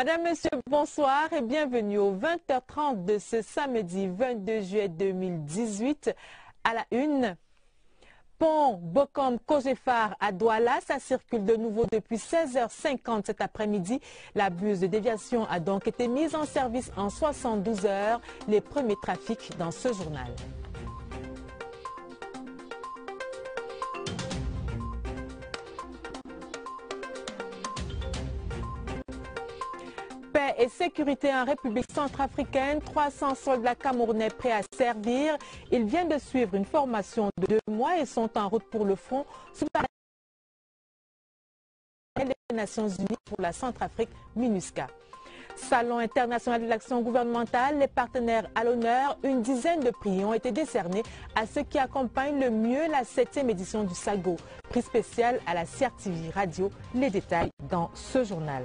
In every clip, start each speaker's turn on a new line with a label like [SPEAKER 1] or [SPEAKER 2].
[SPEAKER 1] Madame, Monsieur, bonsoir et bienvenue au 20h30 de ce samedi 22 juillet 2018 à la une. Pont Bokom Kogefar à Douala, ça circule de nouveau depuis 16h50 cet après-midi. La buse de déviation a donc été mise en service en 72 heures. Les premiers trafics dans ce journal. Et sécurité en République centrafricaine, 300 soldats camerounais prêts à servir. Ils viennent de suivre une formation de deux mois et sont en route pour le front sous la des Nations Unies pour la Centrafrique, MINUSCA. Salon international de l'action gouvernementale, les partenaires à l'honneur, une dizaine de prix ont été décernés à ceux qui accompagnent le mieux la septième édition du SAGO. Prix spécial à la CRTV Radio. Les détails dans ce journal.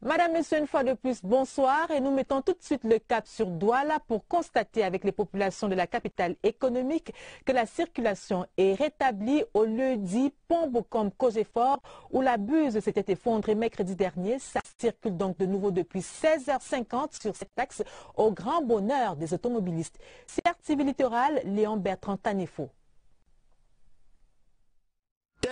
[SPEAKER 1] Madame, Monsieur, une fois de plus, bonsoir et nous mettons tout de suite le cap sur Douala pour constater avec les populations de la capitale économique que la circulation est rétablie au lieu-dit pont Bocom Cogefort où la buse s'était effondrée mercredi dernier. Ça circule donc de nouveau depuis 16h50 sur cet axe au grand bonheur des automobilistes. CRTV Littoral, Léon Bertrand Tanefo.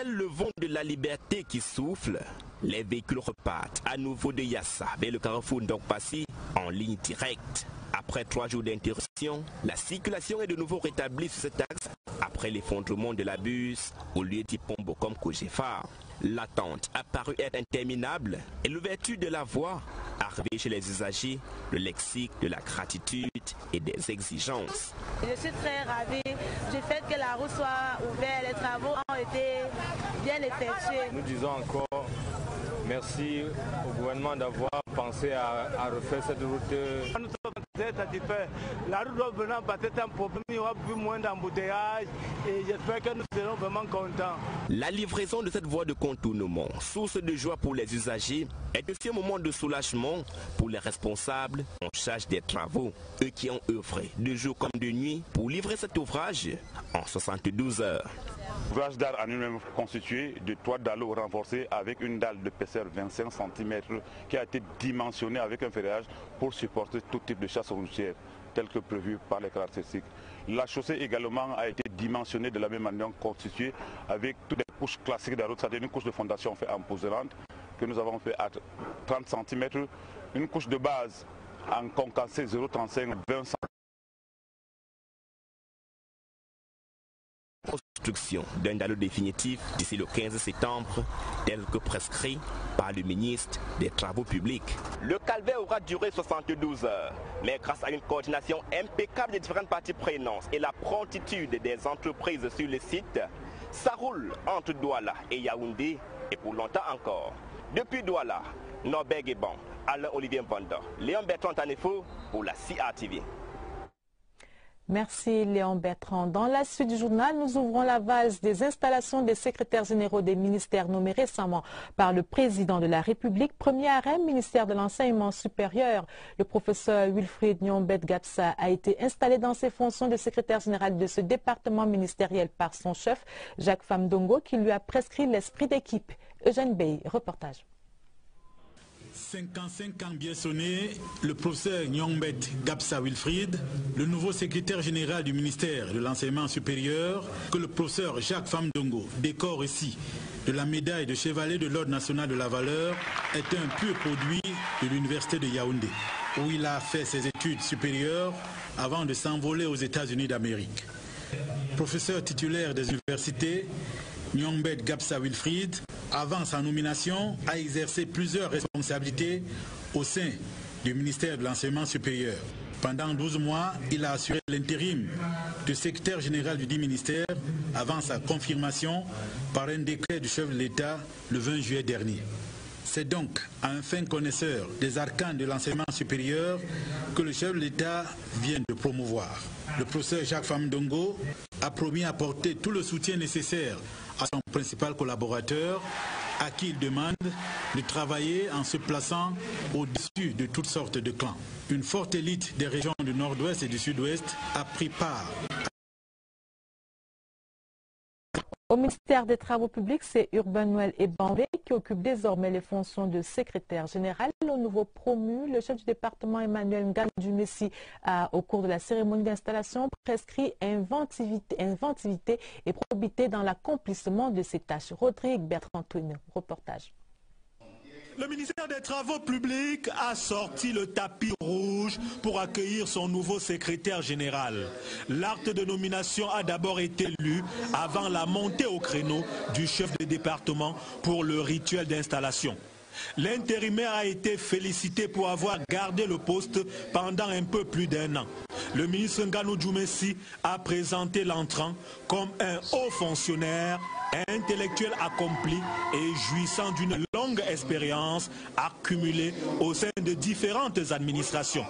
[SPEAKER 2] Le vent de la liberté qui souffle, les véhicules repartent à nouveau de Yassa vers le carrefour Ndokpassi en ligne directe. Après trois jours d'interruption, la circulation est de nouveau rétablie sur cet axe après l'effondrement de la bus au lieu du pont Bokom Kojefar. L'attente a paru être interminable et l'ouverture de la voie a réveillé chez les usagers le lexique de la gratitude et des exigences.
[SPEAKER 3] Je suis très ravie du fait que la route soit ouverte, les travaux ont été bien effectués.
[SPEAKER 4] Nous disons encore merci au gouvernement d'avoir pensé à, à, refaire cette route.
[SPEAKER 5] Nous sommes La route doit venir peut-être un problème, il y aura plus moins d'embouteillages et j'espère que nous serons vraiment contents.
[SPEAKER 2] La livraison de cette voie de contournement, source de joie pour les usagers, est aussi un moment de soulagement pour les responsables en charge des travaux, eux qui ont œuvré de jour comme de nuit pour livrer cet ouvrage en 72 heures.
[SPEAKER 6] L'ouvrage d'art en lui-même constitué de trois dalles renforcées avec une dalle de d'épaisseur 25 cm qui a été dimensionnée avec un ferrage pour supporter tout type de chasse routière tel que prévu par les caractéristiques. La chaussée également a été dimensionnée de la même manière constituée avec toutes les couches classiques de la route, c'est-à-dire une couche de fondation fait en poserante que nous avons fait à 30 cm, une couche de base en concassé 0,35 20 cm.
[SPEAKER 2] Construction d'un dallo définitif d'ici le 15 septembre, tel que prescrit par le ministre des Travaux publics. Le calvaire aura duré 72 heures, mais grâce à une coordination impeccable des différentes parties prenantes et la promptitude des entreprises sur le site, ça roule entre Douala et Yaoundé et pour longtemps encore. Depuis Douala, Norbert Guéban, Alain Olivier Mbanda, Léon Bertrand Tanefo pour la CRTV.
[SPEAKER 1] Merci Léon Bertrand. Dans la suite du journal, nous ouvrons la vase des installations des secrétaires généraux des ministères nommés récemment par le président de la République. Premier arrêt, ministère de l'enseignement supérieur. Le professeur Wilfried Nyombet Gapsa a été installé dans ses fonctions de secrétaire général de ce département ministériel par son chef, Jacques Famdongo, qui lui a prescrit l'esprit d'équipe. Eugène Bey, reportage.
[SPEAKER 7] 55 ans bien sonnés, le professeur Nyongbet Gapsa Wilfried, le nouveau secrétaire général du ministère de l'enseignement supérieur, que le professeur Jacques Famdongo décore ici de la médaille de chevalier de l'Ordre national de la valeur, est un pur produit de l'université de Yaoundé, où il a fait ses études supérieures avant de s'envoler aux États-Unis d'Amérique. Professeur titulaire des universités, Nyongbet Gapsa Wilfried, avant sa nomination, a exercé plusieurs responsabilités au sein du ministère de l'Enseignement supérieur. Pendant 12 mois, il a assuré l'intérim de secrétaire général du dit ministère avant sa confirmation par un décret du chef de l'État le 20 juillet dernier. C'est donc à un fin connaisseur des arcanes de l'enseignement supérieur que le chef de l'État vient de promouvoir. Le professeur Jacques Famdongo a promis apporter tout le soutien nécessaire à son principal collaborateur, à qui il demande de travailler en se plaçant au-dessus de toutes sortes de clans. Une forte élite des régions du nord-ouest et du sud-ouest a pris part
[SPEAKER 1] Au ministère des Travaux publics, c'est Urbain Noël et Bambé qui occupe désormais les fonctions de secrétaire général. Au nouveau promu, le chef du département Emmanuel du Messi au cours de la cérémonie d'installation, prescrit inventivité, inventivité et probité dans l'accomplissement de ses tâches. Rodrigue Bertrand Twin, reportage.
[SPEAKER 8] Le ministère des Travaux publics a sorti le tapis rouge pour accueillir son nouveau secrétaire général. L'acte de nomination a d'abord été lu avant la montée au créneau du chef de département pour le rituel d'installation. L'intérimaire a été félicité pour avoir gardé le poste pendant un peu plus d'un an. Le ministre Nganou Djoumessi a présenté l'entrant comme un haut fonctionnaire intellectuel accompli et jouissant d'une longue expérience accumulée au sein de différentes administrations.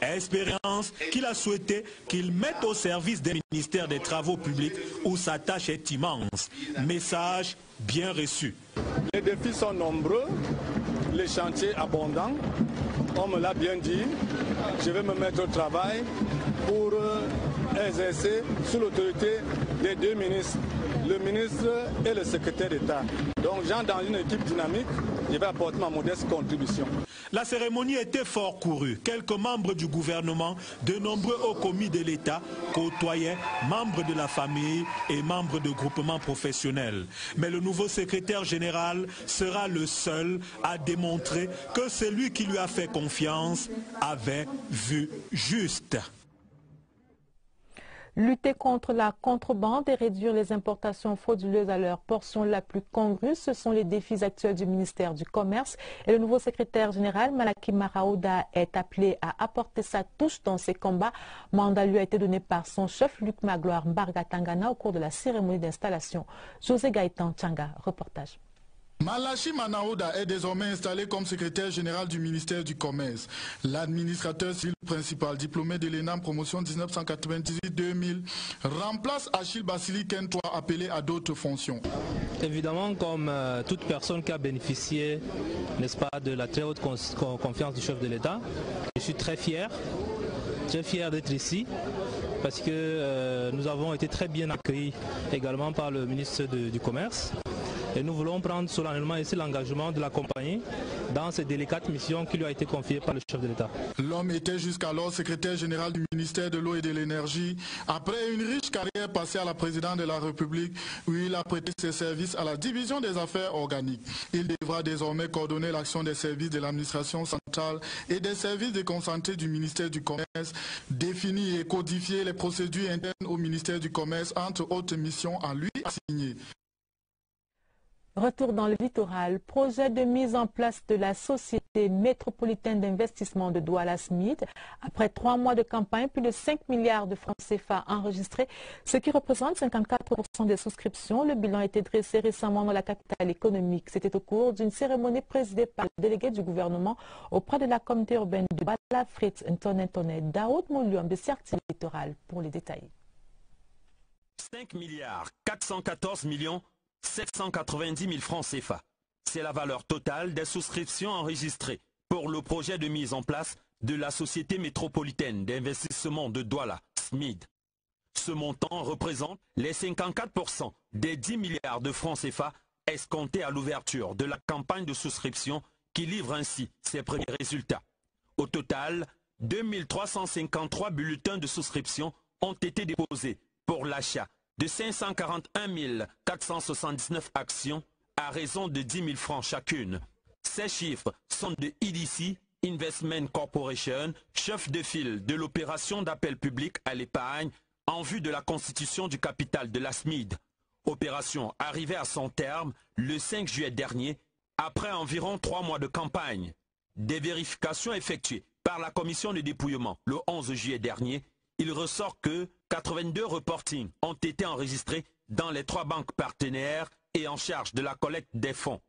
[SPEAKER 8] Expérience qu'il a souhaité qu'il mette au service des ministères des Travaux publics où sa tâche est immense. Message bien reçu.
[SPEAKER 9] Les défis sont nombreux, les chantiers abondants. On me l'a bien dit, je vais me mettre au travail pour euh, exercer sous l'autorité des deux ministres le ministre et le secrétaire d'État. Donc, j'entre dans une équipe dynamique, je vais apporter ma modeste contribution.
[SPEAKER 8] La cérémonie était fort courue. Quelques membres du gouvernement, de nombreux hauts commis de l'État côtoyaient membres de la famille et membres de groupements professionnels. Mais le nouveau secrétaire général sera le seul à démontrer que celui qui lui a fait confiance avait vu juste.
[SPEAKER 1] Lutter contre la contrebande et réduire les importations frauduleuses à leur portion la plus congrue, ce sont les défis actuels du ministère du Commerce. Et le nouveau secrétaire général, Malaki Maraouda, est appelé à apporter sa touche dans ces combats. Mandat lui a été donné par son chef, Luc Magloire Mbargatangana, au cours de la cérémonie d'installation. José Gaëtan Tchanga, reportage.
[SPEAKER 10] Malachi Manaouda est désormais installé comme secrétaire général du ministère du Commerce. L'administrateur civil principal, diplômé de l'ENAM promotion 1998-2000, remplace Achille Bassili Kentois appelé à d'autres fonctions.
[SPEAKER 11] Évidemment, comme euh, toute personne qui a bénéficié, n'est-ce pas, de la très haute confiance du chef de l'État, je suis très fier, très fier d'être ici parce que euh, nous avons été très bien accueillis également par le ministre du Commerce. Et nous voulons prendre solennellement ici l'engagement de la compagnie dans ces délicates missions qui lui a été confiées par le chef de l'État.
[SPEAKER 10] L'homme était jusqu'alors secrétaire général du ministère de l'eau et de l'énergie. Après une riche carrière passée à la présidente de la République, où il a prêté ses services à la division des affaires organiques. Il devra désormais coordonner l'action des services de l'administration centrale et des services déconcentrés du ministère du Commerce, définir et codifier les procédures internes au ministère du Commerce, entre autres missions à lui assignées.
[SPEAKER 1] Retour dans le littoral, projet de mise en place de la Société métropolitaine d'investissement de Douala Smith. Après trois mois de campagne, plus de 5 milliards de francs CFA enregistrés, ce qui représente 54% des souscriptions. Le bilan a été dressé récemment dans la capitale économique. C'était au cours d'une cérémonie présidée par le délégué du gouvernement auprès de la communauté urbaine de Douala, Fritz Antonin Daoud Moulium de Certi Littoral pour les détails.
[SPEAKER 12] 5 milliards 414 millions 790 000 francs CFA. C'est la valeur totale des souscriptions enregistrées pour le projet de mise en place de la Société métropolitaine d'investissement de Douala, SMID. Ce montant représente les 54% des 10 milliards de francs CFA escomptés à l'ouverture de la campagne de souscription qui livre ainsi ses premiers résultats. Au total, 2353 bulletins de souscription ont été déposés pour l'achat de 541 479 actions à raison de 10 000 francs chacune. Ces chiffres sont de EDC Investment Corporation, chef de file de l'opération d'appel public à l'épargne en vue de la constitution du capital de la SMID. Opération arrivée à son terme le 5 juillet dernier, après environ trois mois de campagne. Des vérifications effectuées par la commission de dépouillement le 11 juillet dernier, il ressort que 82 reportings ont été enregistrés dans les trois banques partenaires et en charge de la collecte des fonds,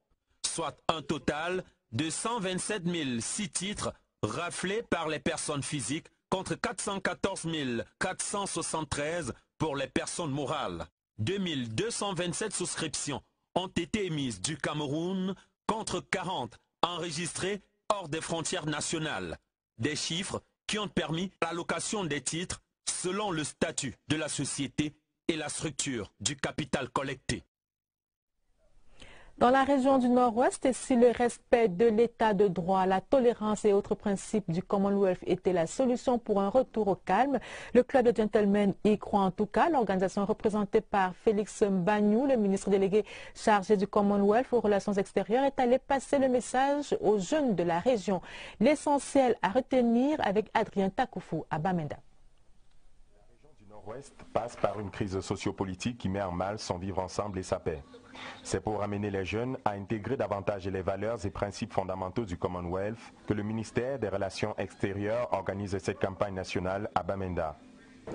[SPEAKER 12] soit un total de 127 006 titres raflés par les personnes physiques contre 414 473 pour les personnes morales. 2227 souscriptions ont été émises du Cameroun contre 40 enregistrées hors des frontières nationales. Des chiffres qui ont permis l'allocation des titres selon le statut de la société et la structure du capital collecté.
[SPEAKER 1] Dans la région du Nord-Ouest, si le respect de l'état de droit, la tolérance et autres principes du Commonwealth étaient la solution pour un retour au calme, le club de gentlemen y croit en tout cas. L'organisation représentée par Félix Mbagnou, le ministre délégué chargé du Commonwealth aux relations extérieures, est allé passer le message aux jeunes de la région. L'essentiel à retenir avec Adrien Takoufou à Bamenda
[SPEAKER 13] nord-ouest passe par une crise sociopolitique qui met en mal son vivre ensemble et sa paix. C'est pour amener les jeunes à intégrer davantage les valeurs et principes fondamentaux du Commonwealth que le ministère des Relations extérieures organise cette campagne nationale à Bamenda.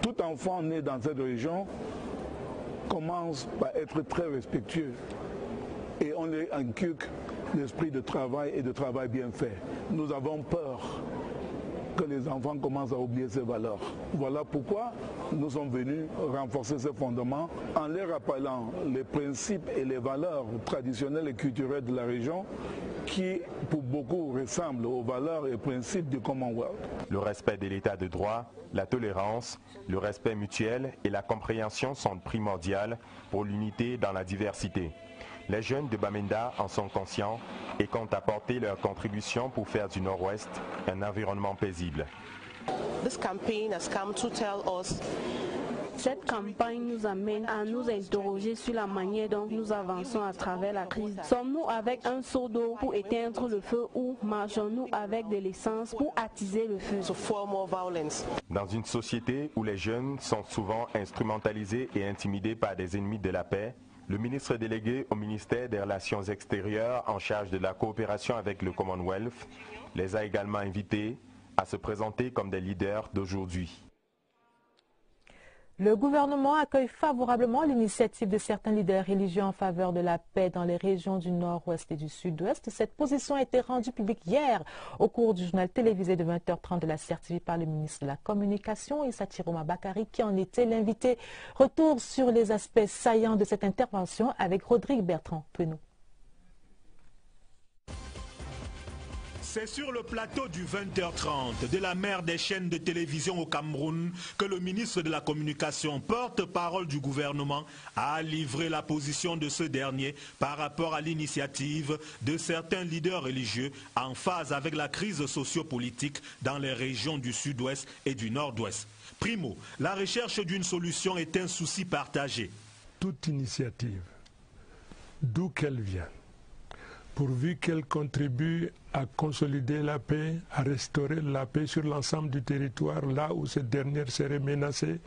[SPEAKER 14] Tout enfant né dans cette région commence par être très respectueux et on est inculque l'esprit de travail et de travail bien fait. Nous avons peur que les enfants commencent à oublier ces valeurs. Voilà pourquoi nous sommes venus renforcer ces fondements en les rappelant les principes et les valeurs traditionnelles et culturelles de la région qui, pour beaucoup, ressemblent aux valeurs et principes du Commonwealth.
[SPEAKER 13] Le respect de l'état de droit, la tolérance, le respect mutuel et la compréhension sont primordiales pour l'unité dans la diversité. Les jeunes de Bamenda en sont conscients et comptent apporter leur contribution pour faire du Nord-Ouest un environnement paisible.
[SPEAKER 15] Cette campagne nous amène à nous interroger sur la manière dont nous avançons à travers la crise. Sommes-nous avec un seau d'eau pour éteindre le feu ou marchons-nous avec de l'essence pour attiser le feu?
[SPEAKER 13] Dans une société où les jeunes sont souvent instrumentalisés et intimidés par des ennemis de la paix, le ministre délégué au ministère des Relations extérieures en charge de la coopération avec le Commonwealth les a également invités à se présenter comme des leaders d'aujourd'hui.
[SPEAKER 1] Le gouvernement accueille favorablement l'initiative de certains leaders religieux en faveur de la paix dans les régions du nord-ouest et du sud-ouest. Cette position a été rendue publique hier au cours du journal télévisé de 20h30 de la CRTV par le ministre de la Communication, Issa Chiroma Bakari, qui en était l'invité. Retour sur les aspects saillants de cette intervention avec Rodrigue Bertrand. nous
[SPEAKER 8] C'est sur le plateau du 20h30 de la mer des chaînes de télévision au Cameroun que le ministre de la Communication, porte-parole du gouvernement, a livré la position de ce dernier par rapport à l'initiative de certains leaders religieux en phase avec la crise sociopolitique dans les régions du sud-ouest et du nord-ouest. Primo, la recherche d'une solution est un souci partagé.
[SPEAKER 16] Toute initiative, d'où qu'elle vient, pourvu qu'elle contribue à consolider la paix, à restaurer la paix sur l'ensemble du territoire, là où cette dernière serait menacée.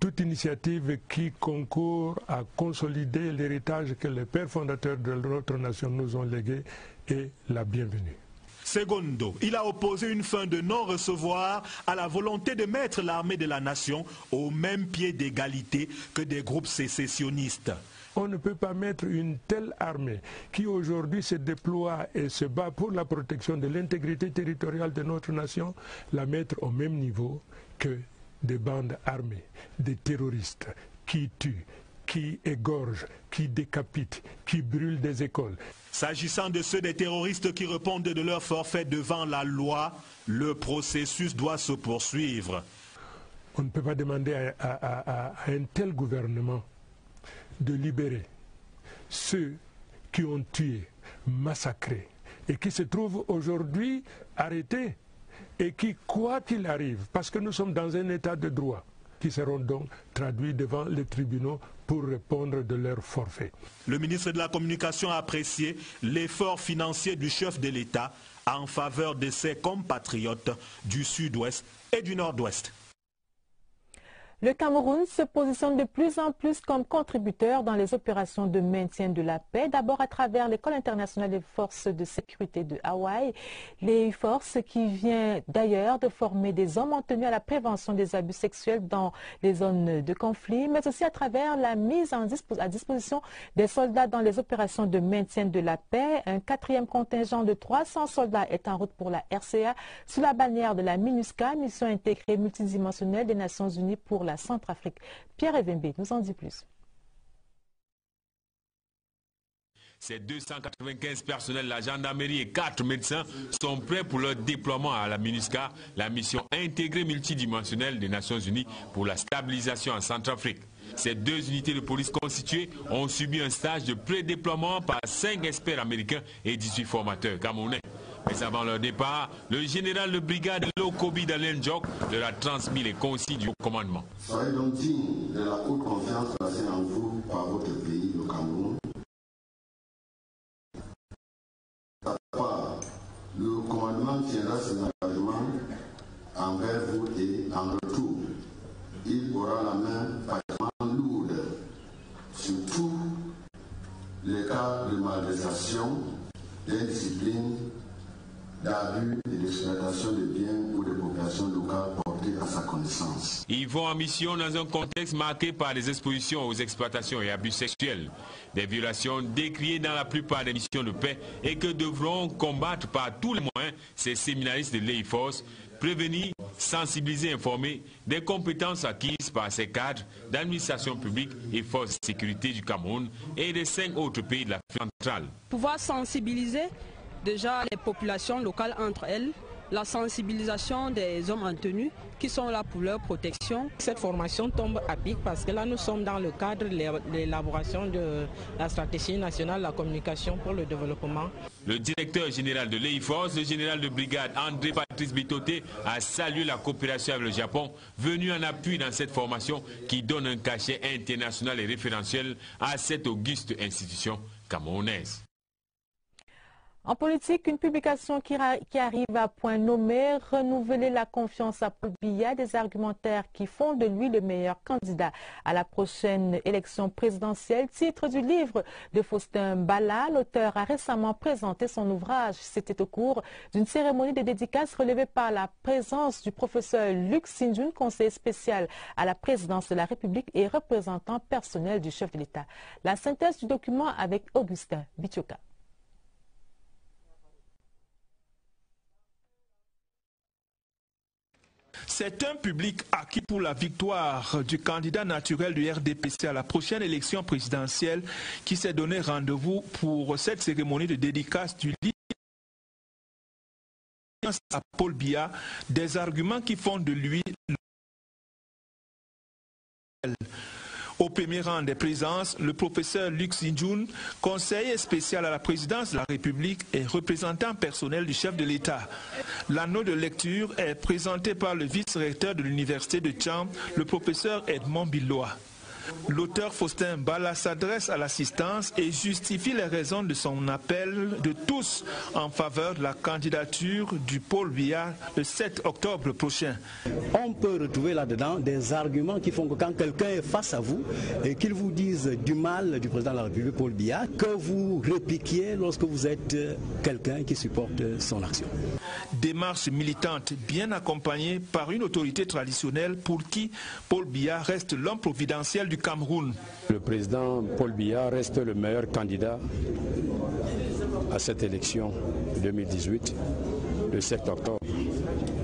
[SPEAKER 16] Toute initiative qui concourt à consolider l'héritage que les pères fondateurs de notre nation nous ont légué est la bienvenue.
[SPEAKER 8] Segundo, il a opposé une fin de non-recevoir à la volonté de mettre l'armée de la nation au même pied d'égalité que des groupes sécessionnistes.
[SPEAKER 16] On ne peut pas mettre une telle armée qui aujourd'hui se déploie et se bat pour la protection de l'intégrité territoriale de notre nation, la mettre au même niveau que des bandes armées, des terroristes qui tuent, qui égorgent, qui décapitent, qui brûlent des écoles.
[SPEAKER 8] S'agissant de ceux des terroristes qui répondent de leur forfait devant la loi, le processus doit se poursuivre.
[SPEAKER 16] On ne peut pas demander à, à un tel gouvernement de libérer ceux qui ont tué, massacré et qui se trouvent aujourd'hui arrêtés et qui, quoi qu'il arrive, parce que nous sommes dans un état de droit, qui seront donc traduits devant les tribunaux pour répondre de leur forfait.
[SPEAKER 8] Le ministre de la Communication a apprécié l'effort financier du chef de l'État en faveur de ses compatriotes du sud-ouest et du nord-ouest.
[SPEAKER 1] Le Cameroun se positionne de plus en plus comme contributeur dans les opérations de maintien de la paix, d'abord à travers l'École internationale des forces de sécurité de Hawaï, les forces qui vient d'ailleurs de former des hommes en tenue à la prévention des abus sexuels dans les zones de conflit, mais aussi à travers la mise à disposition des soldats dans les opérations de maintien de la paix. Un quatrième contingent de 300 soldats est en route pour la RCA sous la bannière de la MINUSCA, mission intégrée multidimensionnelle des Nations Unies pour la Centrafrique. Pierre Evembe nous en dit plus.
[SPEAKER 17] Ces 295 personnels la gendarmerie et 4 médecins sont prêts pour leur déploiement à la MINUSCA, la mission intégrée multidimensionnelle des Nations Unies pour la stabilisation en Centrafrique. Ces deux unités de police constituées ont subi un stage de prédéploiement par cinq experts américains et 18 formateurs camerounais. Mais avant leur départ, le général de brigade Lokobi Dalen Jok leur a transmis les consignes du commandement.
[SPEAKER 18] Soyez donc digne de la haute confiance placée en vous par votre pays, le Cameroun. Le commandement tiendra ses engagements envers vous et en retour. Il aura la main particulièrement lourde sur tous les cas de malversation, d'indiscipline, d'abus et d'exploitation de biens ou de populations locales portées à sa connaissance.
[SPEAKER 17] Ils vont en mission dans un contexte marqué par des expositions aux exploitations et abus sexuels, des violations décriées dans la plupart des missions de paix et que devront combattre par tous les moyens ces séminaristes de l'EIFOS, prévenir, sensibiliser, informer des compétences acquises par ces cadres d'administration publique et forces de sécurité du Cameroun et des cinq autres pays de la centrale.
[SPEAKER 19] Pouvoir sensibiliser déjà les populations locales entre elles, la sensibilisation des hommes en tenue qui sont là pour leur protection.
[SPEAKER 20] Cette formation tombe à pic parce que là nous sommes dans le cadre de l'élaboration de la stratégie nationale de la communication pour le développement.
[SPEAKER 17] Le directeur général de l'EIFOS, le général de brigade André Patrice Bitoté, a salué la coopération avec le Japon, venu en appui dans cette formation qui donne un cachet international et référentiel à cette auguste institution camerounaise.
[SPEAKER 1] En politique, une publication qui, arrive à point nommé, renouveler la confiance à Paul Biya, des argumentaires qui font de lui le meilleur candidat à la prochaine élection présidentielle. Titre du livre de Faustin Bala, l'auteur a récemment présenté son ouvrage. C'était au cours d'une cérémonie de dédicace relevée par la présence du professeur Luc Sinjun, conseiller spécial à la présidence de la République et représentant personnel du chef de l'État. La synthèse du document avec Augustin Bitioka.
[SPEAKER 21] C'est un public acquis pour la victoire du candidat naturel du RDPC à la prochaine élection présidentielle qui s'est donné rendez-vous pour cette cérémonie de dédicace du livre à Paul Biya, des arguments qui font de lui premier rang des présences, le professeur Luc Sinjun, conseiller spécial à la présidence de la République et représentant personnel du chef de l'État. L'anneau de lecture est présenté par le vice-recteur de l'Université de Tcham, le professeur Edmond Billois. L'auteur Faustin Bala s'adresse à l'assistance et justifie les raisons de son appel de tous en faveur de la candidature du Pôle Via le 7 octobre prochain.
[SPEAKER 22] On peut retrouver là-dedans des arguments qui font que quand quelqu'un est face à vous et qu'il vous dise du mal du président de la République, Paul Biya, que vous répliquiez lorsque vous êtes quelqu'un qui supporte son action.
[SPEAKER 21] Démarche militante bien accompagnée par une autorité traditionnelle pour qui Paul Biya reste l'homme providentiel du Cameroun.
[SPEAKER 23] Le président Paul Biya reste le meilleur candidat à cette élection 2018, le 7 octobre.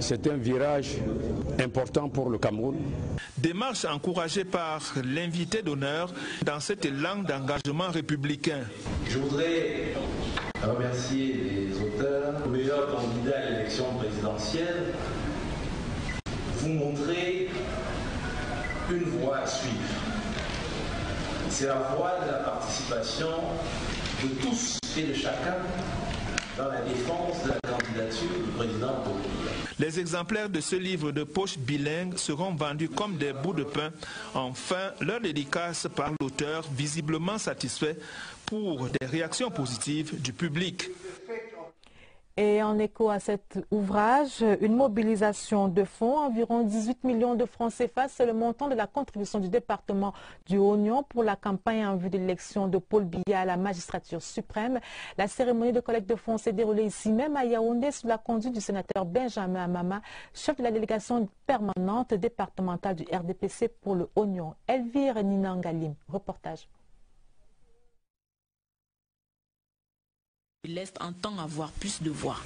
[SPEAKER 23] C'est un virage important pour le Cameroun.
[SPEAKER 21] Démarche encouragée par l'invité d'honneur dans cette langue d'engagement républicain.
[SPEAKER 24] Je voudrais remercier les auteurs, le meilleur candidat à l'élection présidentielle, vous montrer une voie à suivre. C'est la voie de la participation de tous et de chacun dans la défense de la candidature du président Paul
[SPEAKER 21] Les exemplaires de ce livre de poche bilingue seront vendus comme des bouts de pain. Enfin, leur dédicace par l'auteur, visiblement satisfait pour des réactions positives du public.
[SPEAKER 1] Et en écho à cet ouvrage, une mobilisation de fonds, environ 18 millions de francs CFA, c'est le montant de la contribution du département du Oignon pour la campagne en vue de l'élection de Paul Biya à la magistrature suprême. La cérémonie de collecte de fonds s'est déroulée ici même à Yaoundé sous la conduite du sénateur Benjamin Amama, chef de la délégation permanente départementale du RDPC pour le Oignon. Elvire Ninangalim, reportage.
[SPEAKER 25] L'Est entend avoir plus de voix.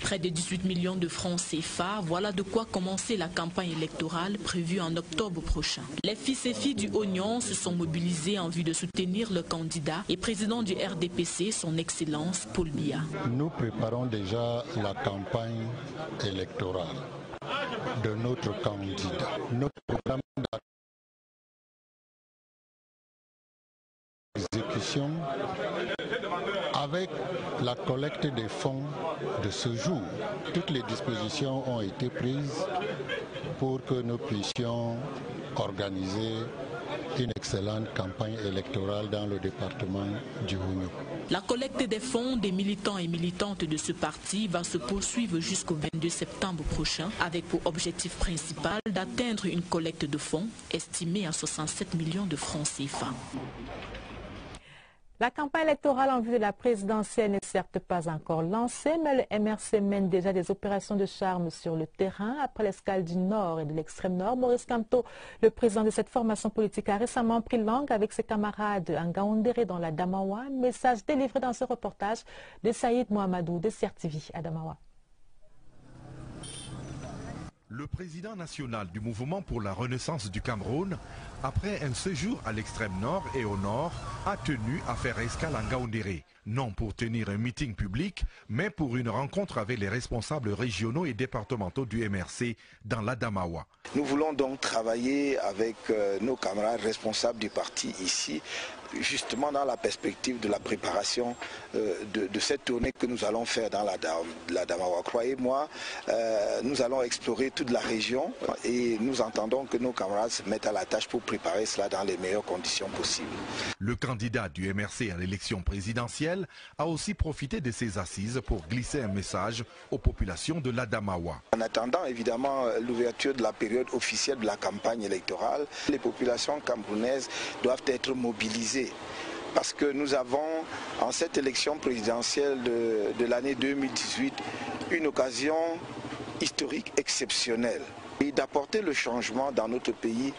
[SPEAKER 25] Près de 18 millions de francs CFA, voilà de quoi commencer la campagne électorale prévue en octobre prochain. Les fils et filles du Oignon se sont mobilisés en vue de soutenir le candidat et président du RDPC, son Excellence Paul Biya.
[SPEAKER 26] Nous préparons déjà la campagne électorale de notre candidat. Dispositions avec la collecte des fonds de ce jour. Toutes les dispositions ont été prises pour que nous puissions organiser une excellente campagne électorale dans le département du Hougnou.
[SPEAKER 27] La collecte des fonds des militants et militantes de ce parti va se poursuivre jusqu'au 22 septembre prochain avec pour objectif principal d'atteindre une collecte de fonds estimée à 67 millions de francs CFA.
[SPEAKER 1] La campagne électorale en vue de la présidentielle n'est certes pas encore lancée, mais le MRC mène déjà des opérations de charme sur le terrain. Après l'escale du Nord et de l'extrême Nord, Maurice Camto, le président de cette formation politique, a récemment pris langue avec ses camarades en Gaoundéré dans la Damawa. Message délivré dans ce reportage de Saïd Mohamedou de CRTV à Damawa.
[SPEAKER 28] Le président national du mouvement pour la renaissance du Cameroun, après un séjour à l'extrême nord et au nord, a tenu à faire escale en Gaoundéré, non pour tenir un meeting public, mais pour une rencontre avec les responsables régionaux et départementaux du MRC dans l'Adamawa.
[SPEAKER 29] Nous voulons donc travailler avec euh, nos camarades responsables du parti ici justement dans la perspective de la préparation euh, de, cette tournée que nous allons faire dans la, la Damawa. Croyez-moi, euh, nous allons explorer toute la région et nous entendons que nos camarades se mettent à la tâche pour préparer cela dans les meilleures conditions possibles.
[SPEAKER 28] Le candidat du MRC à l'élection présidentielle a aussi profité de ces assises pour glisser un message aux populations de l'Adamawa.
[SPEAKER 29] En attendant évidemment l'ouverture de la période officielle de la campagne électorale, les populations camerounaises doivent être mobilisées parce que nous avons, en cette élection présidentielle de, l'année 2018, une occasion historique exceptionnelle et d'apporter le changement dans notre pays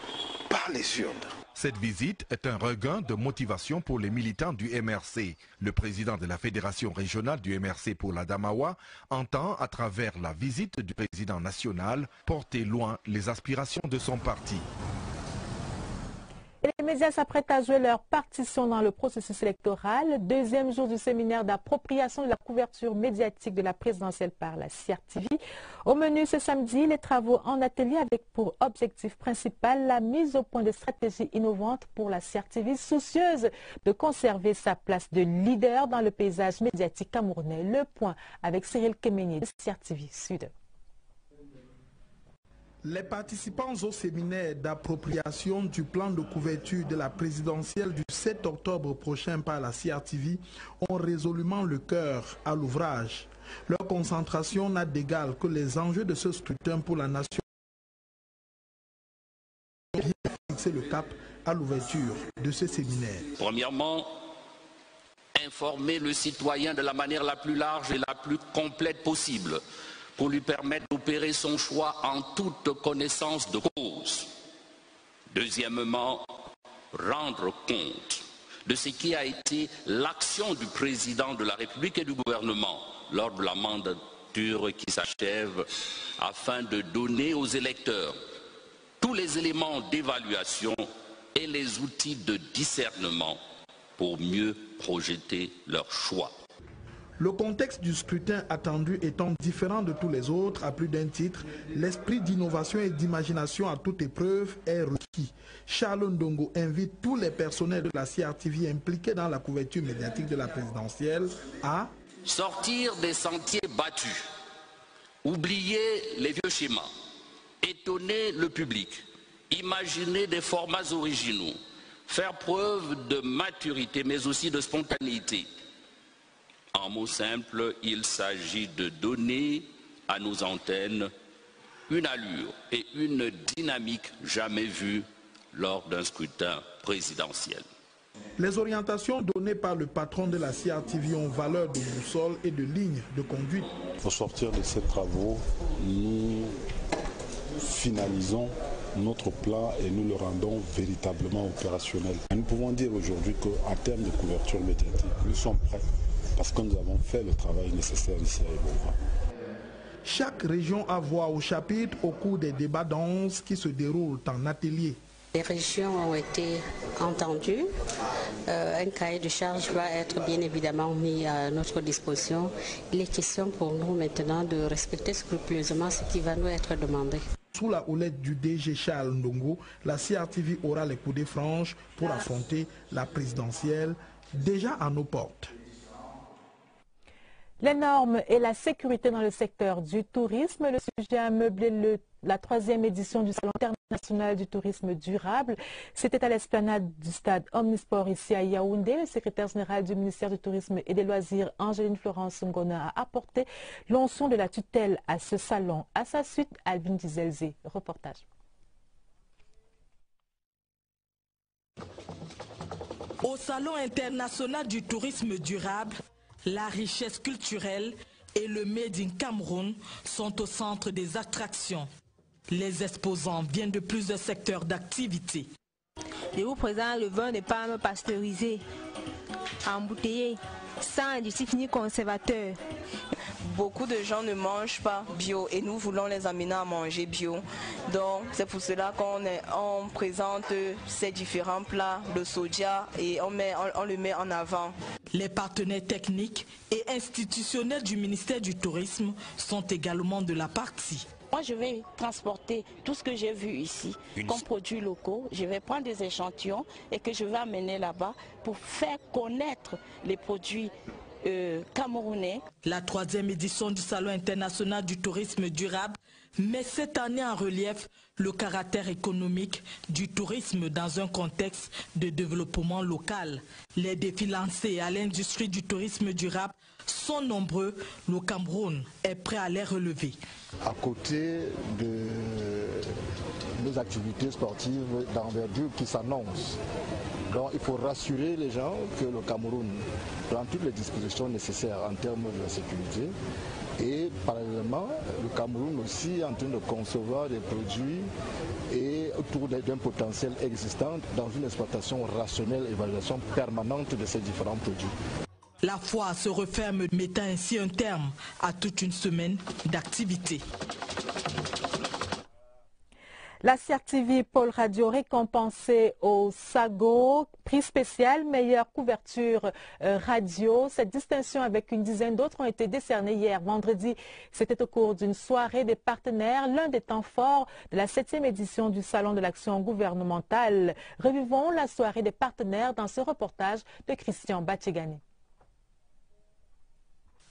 [SPEAKER 29] par les urnes.
[SPEAKER 28] Cette visite est un regain de motivation pour les militants du MRC. Le président de la fédération régionale du MRC pour la Damawa entend, à travers la visite du président national, porter loin les aspirations de son parti
[SPEAKER 1] médias s'apprêtent à jouer leur partition dans le processus électoral. Deuxième jour du séminaire d'appropriation de la couverture médiatique de la présidentielle par la CRTV. Au menu ce samedi, les travaux en atelier avec pour objectif principal la mise au point de stratégies innovantes pour la CRTV, soucieuse de conserver sa place de leader dans le paysage médiatique camerounais. Le point avec Cyril Kemené de CRTV Sud.
[SPEAKER 30] Les participants au séminaire d'appropriation du plan de couverture de la présidentielle du 7 octobre prochain par la CRTV ont résolument le cœur à l'ouvrage. Leur concentration n'a d'égal que les enjeux de ce scrutin pour la nation. fixer le cap à l'ouverture de ce séminaire.
[SPEAKER 31] Premièrement, informer le citoyen de la manière la plus large et la plus complète possible pour lui permettre d'opérer son choix en toute connaissance de cause. Deuxièmement, rendre compte de ce qui a été l'action du président de la République et du gouvernement lors de la mandature qui s'achève afin de donner aux électeurs tous les éléments d'évaluation et les outils de discernement pour mieux projeter leur choix.
[SPEAKER 30] Le contexte du scrutin attendu étant différent de tous les autres à plus d'un titre, l'esprit d'innovation et d'imagination à toute épreuve est requis. Charles Ndongo invite tous les personnels de la CRTV impliqués dans la couverture médiatique de la présidentielle à
[SPEAKER 31] sortir des sentiers battus, oublier les vieux schémas, étonner le public, imaginer des formats originaux, faire preuve de maturité mais aussi de spontanéité en mots simples, il s'agit de donner à nos antennes une allure et une dynamique jamais vues lors d'un scrutin présidentiel.
[SPEAKER 30] Les orientations données par le patron de la CRTV ont valeur de boussole et de ligne de conduite.
[SPEAKER 26] Au sortir de ces travaux, nous finalisons notre plan et nous le rendons véritablement opérationnel. Nous pouvons dire aujourd'hui qu'en termes de couverture médiatique, nous sommes prêts parce que nous avons fait le travail nécessaire ici à Ebova.
[SPEAKER 30] Chaque région a voix au chapitre au cours des débats denses qui se déroulent en atelier.
[SPEAKER 32] Les régions ont été entendues. Euh, un cahier de charge va être bien évidemment mis à notre disposition. Il est question pour nous maintenant de respecter scrupuleusement ce qui va nous être demandé.
[SPEAKER 30] Sous la houlette du DG Charles Ndongo, la CRTV aura les coudées franches pour affronter la présidentielle déjà à nos portes.
[SPEAKER 1] Les normes et la sécurité dans le secteur du tourisme, le sujet a meublé la troisième édition du Salon international du tourisme durable. C'était à l'esplanade du stade Omnisport ici à Yaoundé. Le secrétaire général du ministère du Tourisme et des Loisirs, Angéline Florence Ngona, a apporté l'onction de la tutelle à ce salon. À sa suite, Alvin Dizelze. Reportage.
[SPEAKER 33] Au Salon international du tourisme durable, la richesse culturelle et le Made in Cameroun sont au centre des attractions. Les exposants viennent de plusieurs secteurs d'activité.
[SPEAKER 34] Je vous présente le vin de palme pasteurisé, embouteillé, sans industrie fini conservateur.
[SPEAKER 35] Beaucoup de gens ne mangent pas bio et nous voulons les amener à manger bio. Donc c'est pour cela qu'on on présente ces différents plats de soja et on, met, on, le met en avant.
[SPEAKER 33] Les partenaires techniques et institutionnels du ministère du Tourisme sont également de la partie.
[SPEAKER 34] Moi, je vais transporter tout ce que j'ai vu ici comme produits locaux. Je vais prendre des échantillons et que je vais amener là-bas pour faire connaître les produits euh, camerounais.
[SPEAKER 33] La troisième édition du Salon international du tourisme durable met cette année en relief le caractère économique du tourisme dans un contexte de développement local. Les défis lancés à l'industrie du tourisme durable sont nombreux. Le Cameroun est prêt à les relever.
[SPEAKER 36] À côté de nos activités sportives d'envergure qui s'annoncent, donc il faut rassurer les gens que le Cameroun prend toutes les dispositions nécessaires en termes de sécurité. Et parallèlement, le Cameroun aussi est en train de concevoir des produits et autour d'un potentiel existant dans une exploitation rationnelle et évaluation permanente de ces différents produits.
[SPEAKER 33] La foire se referme, mettant ainsi un terme à toute une semaine d'activité.
[SPEAKER 1] La CRTV Paul Radio récompensée au SAGO, prix spécial, meilleure couverture euh, radio. Cette distinction avec une dizaine d'autres ont été décernées hier vendredi. C'était au cours d'une soirée des partenaires, l'un des temps forts de la septième édition du Salon de l'action gouvernementale. Revivons la soirée des partenaires dans ce reportage de Christian Batchegani.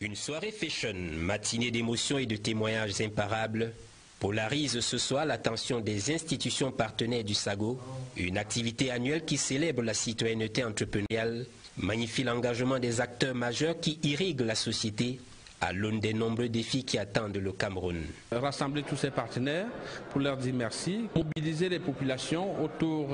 [SPEAKER 25] Une soirée fashion, matinée d'émotions et de témoignages imparables, polarise ce soir l'attention des institutions partenaires du SAGO, une activité annuelle qui célèbre la citoyenneté entrepreneuriale, magnifie l'engagement des acteurs majeurs qui irriguent la société à l'aune des nombreux défis qui attendent le Cameroun.
[SPEAKER 37] Rassembler tous ces partenaires pour leur dire merci, mobiliser les populations autour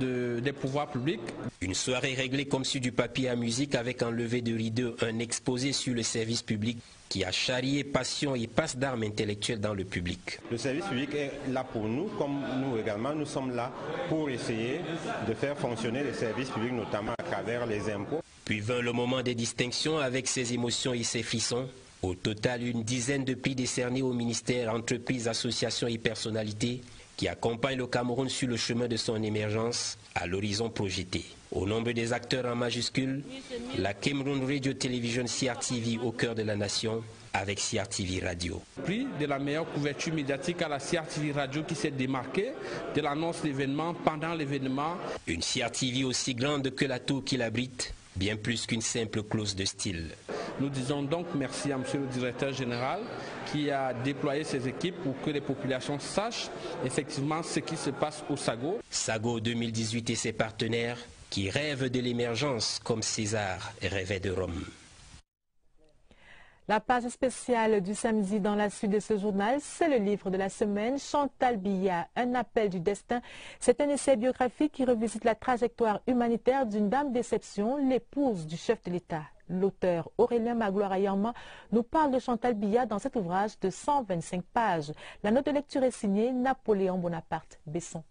[SPEAKER 37] des pouvoirs publics.
[SPEAKER 25] Une soirée réglée comme sur du papier à musique avec un lever de rideau, un exposé sur le service public qui a charrié passion et passe d'armes intellectuelles dans le public.
[SPEAKER 38] Le service public est là pour nous, comme nous également, nous sommes là pour essayer de faire fonctionner les services publics, notamment à travers les impôts.
[SPEAKER 25] Puis vint le moment des distinctions avec ses émotions et ses frissons. Au total, une dizaine de prix décernés au ministère, entreprises, associations et personnalités qui accompagnent le Cameroun sur le chemin de son émergence à l'horizon projeté. Au nombre des acteurs en majuscule, la Cameroun Radio Television CRTV au cœur de la nation, avec CRTV Radio.
[SPEAKER 37] Prix de la meilleure couverture médiatique à la CRTV Radio qui s'est démarquée de l'annonce d'événement pendant l'événement.
[SPEAKER 25] Une CRTV aussi grande que la tour qui l'abrite, bien plus qu'une simple clause de style.
[SPEAKER 37] Nous disons donc merci à M. le directeur général qui a déployé ses équipes pour que les populations sachent effectivement ce qui se passe au SAGO.
[SPEAKER 25] SAGO 2018 et ses partenaires qui rêvent de l'émergence comme César rêvait de Rome.
[SPEAKER 1] La page spéciale du samedi dans la suite de ce journal, c'est le livre de la semaine, Chantal Biya, Un appel du destin. C'est un essai biographique qui revisite la trajectoire humanitaire d'une dame d'exception, l'épouse du chef de l'État. L'auteur Aurélien Magloire Ayama nous parle de Chantal Biya dans cet ouvrage de 125 pages. La note de lecture est signée Napoléon Bonaparte Besson.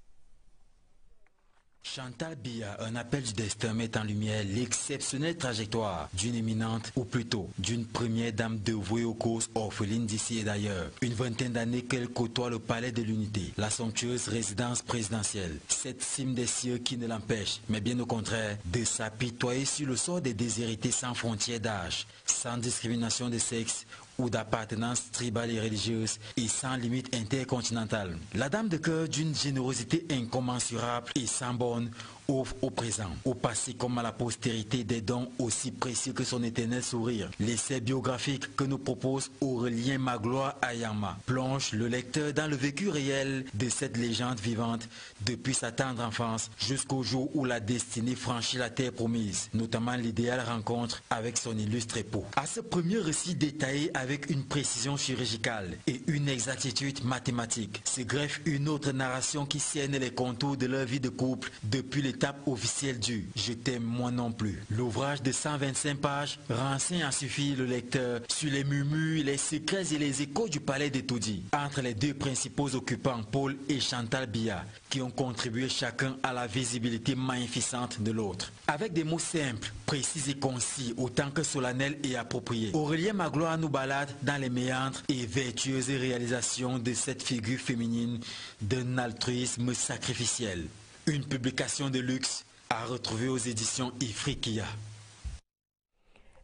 [SPEAKER 39] Chantal Biya, un appel du destin met en lumière l'exceptionnelle trajectoire d'une éminente, ou plutôt d'une première dame dévouée aux causes orphelines d'ici et d'ailleurs. Une vingtaine d'années qu'elle côtoie le palais de l'unité, la somptueuse résidence présidentielle. Cette cime des cieux qui ne l'empêche, mais bien au contraire, de s'apitoyer sur le sort des déshérités sans frontières d'âge, sans discrimination de sexe ou d'appartenance tribale et religieuse et sans limite intercontinentale. La dame de cœur d'une générosité incommensurable et sans borne offre au présent, au passé comme à la postérité des dons aussi précieux que son éternel sourire. L'essai biographique que nous propose Aurélien Magloire Ayama plonge le lecteur dans le vécu réel de cette légende vivante depuis sa tendre enfance jusqu'au jour où la destinée franchit la terre promise, notamment l'idéale rencontre avec son illustre époux. À ce premier récit détaillé avec une précision chirurgicale et une exactitude mathématique, se greffe une autre narration qui cerne les contours de leur vie de couple depuis l'étape officielle du « Je t'aime moi non plus ». L'ouvrage de 125 pages renseigne à suffit le lecteur sur les murmures, les secrets et les échos du palais de Toudi entre les deux principaux occupants, Paul et Chantal Biya, qui ont contribué chacun à la visibilité magnificente de l'autre. Avec des mots simples, précis et concis, autant que solennels et appropriés, Aurélien Magloire nous balade dans les méandres et vertueuses réalisations de cette figure féminine d'un altruisme sacrificiel. Une publication de luxe à retrouver aux éditions Ifriqiya.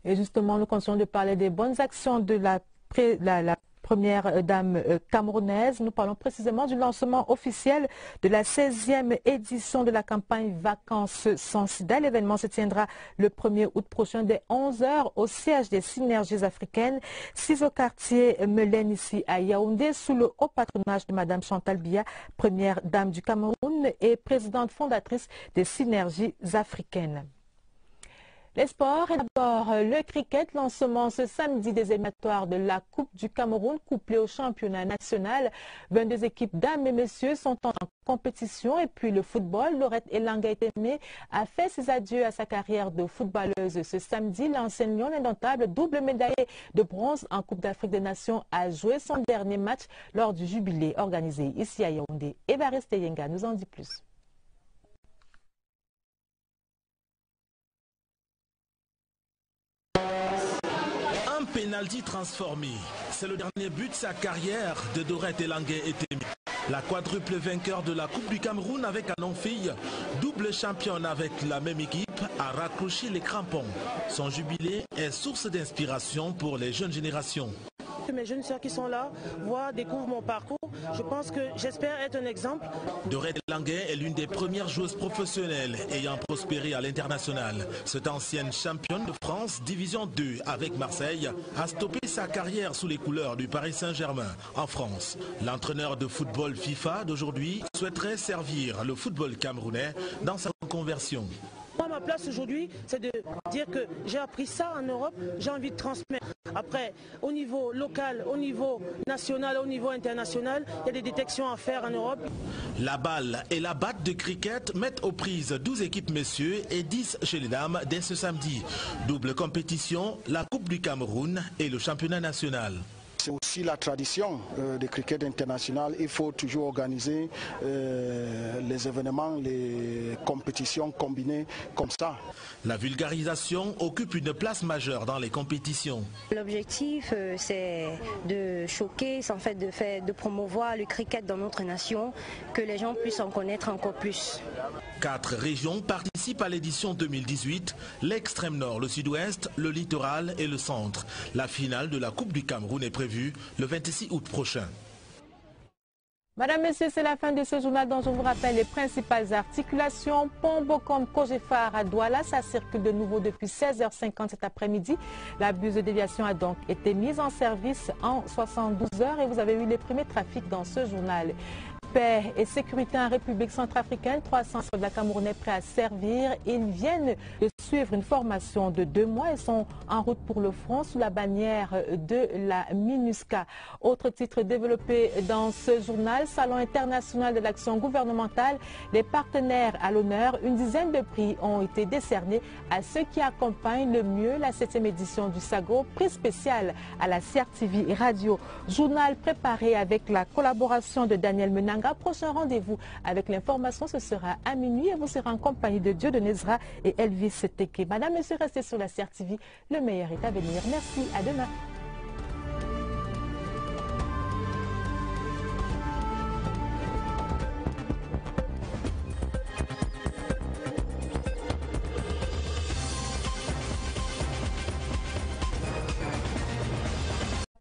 [SPEAKER 1] Et justement, nous continuons de parler des bonnes actions de la, la première euh, dame euh, camerounaise. Nous parlons précisément du lancement officiel de la 16e édition de la campagne Vacances sans sida. L'événement se tiendra le 1er août prochain dès 11h au siège des synergies africaines, 6 au quartier Melaine ici à Yaoundé, sous le haut patronage de Mme Chantal Bia, première dame du Cameroun et présidente fondatrice des synergies africaines. Les sports et d'abord le cricket, lancement ce samedi des éliminatoires de la Coupe du Cameroun couplé au championnat national. 22 équipes dames et messieurs sont en compétition et puis le football. Laurette Elanga a fait ses adieux à sa carrière de footballeuse ce samedi. L'enseignant indomptable, double médaillé de bronze en Coupe d'Afrique des Nations, a joué son dernier match lors du jubilé organisé ici à Yaoundé. Evariste Yenga nous en dit plus.
[SPEAKER 28] Penalty transformé. C'est le dernier but de sa carrière de Dorette et La quadruple vainqueur de la Coupe du Cameroun avec un fille, double championne avec la même équipe, a raccroché les crampons. Son jubilé est source d'inspiration pour les jeunes générations
[SPEAKER 40] mes jeunes sœurs qui sont là voient, découvrent mon parcours. Je pense que j'espère être un exemple.
[SPEAKER 28] Dorette Languet est l'une des premières joueuses professionnelles ayant prospéré à l'international. Cette ancienne championne de France, division 2 avec Marseille, a stoppé sa carrière sous les couleurs du Paris Saint-Germain en France. L'entraîneur de football FIFA d'aujourd'hui souhaiterait servir le football camerounais dans sa conversion.
[SPEAKER 40] Moi, ma place aujourd'hui, c'est de dire que j'ai appris ça en Europe, j'ai envie de transmettre. Après, au niveau local, au niveau national, au niveau international, il y a des détections à faire en Europe.
[SPEAKER 28] La balle et la batte de cricket mettent aux prises 12 équipes messieurs et 10 chez les dames dès ce samedi. Double compétition, la Coupe du Cameroun et le championnat national.
[SPEAKER 36] C'est aussi la tradition euh, du cricket international. Il faut toujours organiser euh, les événements, les compétitions combinées comme ça.
[SPEAKER 28] La vulgarisation occupe une place majeure dans les compétitions.
[SPEAKER 32] L'objectif, euh, c'est de choquer, en fait de, faire, de promouvoir le cricket dans notre nation, que les gens puissent en connaître encore plus.
[SPEAKER 28] Quatre régions participent à l'édition 2018, l'extrême nord, le sud-ouest, le littoral et le centre. La finale de la Coupe du Cameroun est prévue le 26 août prochain.
[SPEAKER 1] Madame, Messieurs, c'est la fin de ce journal dont je vous rappelle les principales articulations. Pont Bocom Kogefar à Douala, ça circule de nouveau depuis 16h50 cet après-midi. La buse de déviation a donc été mise en service en 72 heures et vous avez eu les premiers trafics dans ce journal paix et sécurité en République centrafricaine. 300 soldats camerounais prêts à servir. Ils viennent de suivre une formation de deux mois et sont en route pour le front sous la bannière de la MINUSCA. Autre titre développé dans ce journal, Salon international de l'action gouvernementale. Les partenaires à l'honneur, une dizaine de prix ont été décernés à ceux qui accompagnent le mieux la 7e édition du SAGO, prix spécial à la CRTV Radio. Journal préparé avec la collaboration de Daniel Menang Prochain rendez-vous avec l'information, ce sera à minuit et vous serez en compagnie de Dieu de Nezra et Elvis Teke. Madame, Monsieur, restez sur la CRTV. Le meilleur est à venir. Merci. À demain.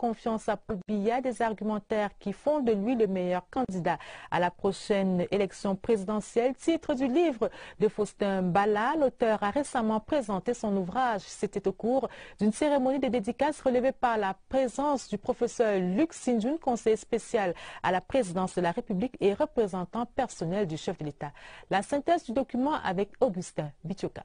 [SPEAKER 1] Confiance à Paul Biya, des argumentaires qui font de lui le meilleur candidat à la prochaine élection présidentielle. Titre du livre de Faustin Bala, l'auteur a récemment présenté son ouvrage. C'était au cours d'une cérémonie de dédicace relevée par la présence du professeur Luc Sinjun, conseiller spécial à la présidence de la République et représentant personnel du chef de l'État. La synthèse du document avec Augustin Bichoka.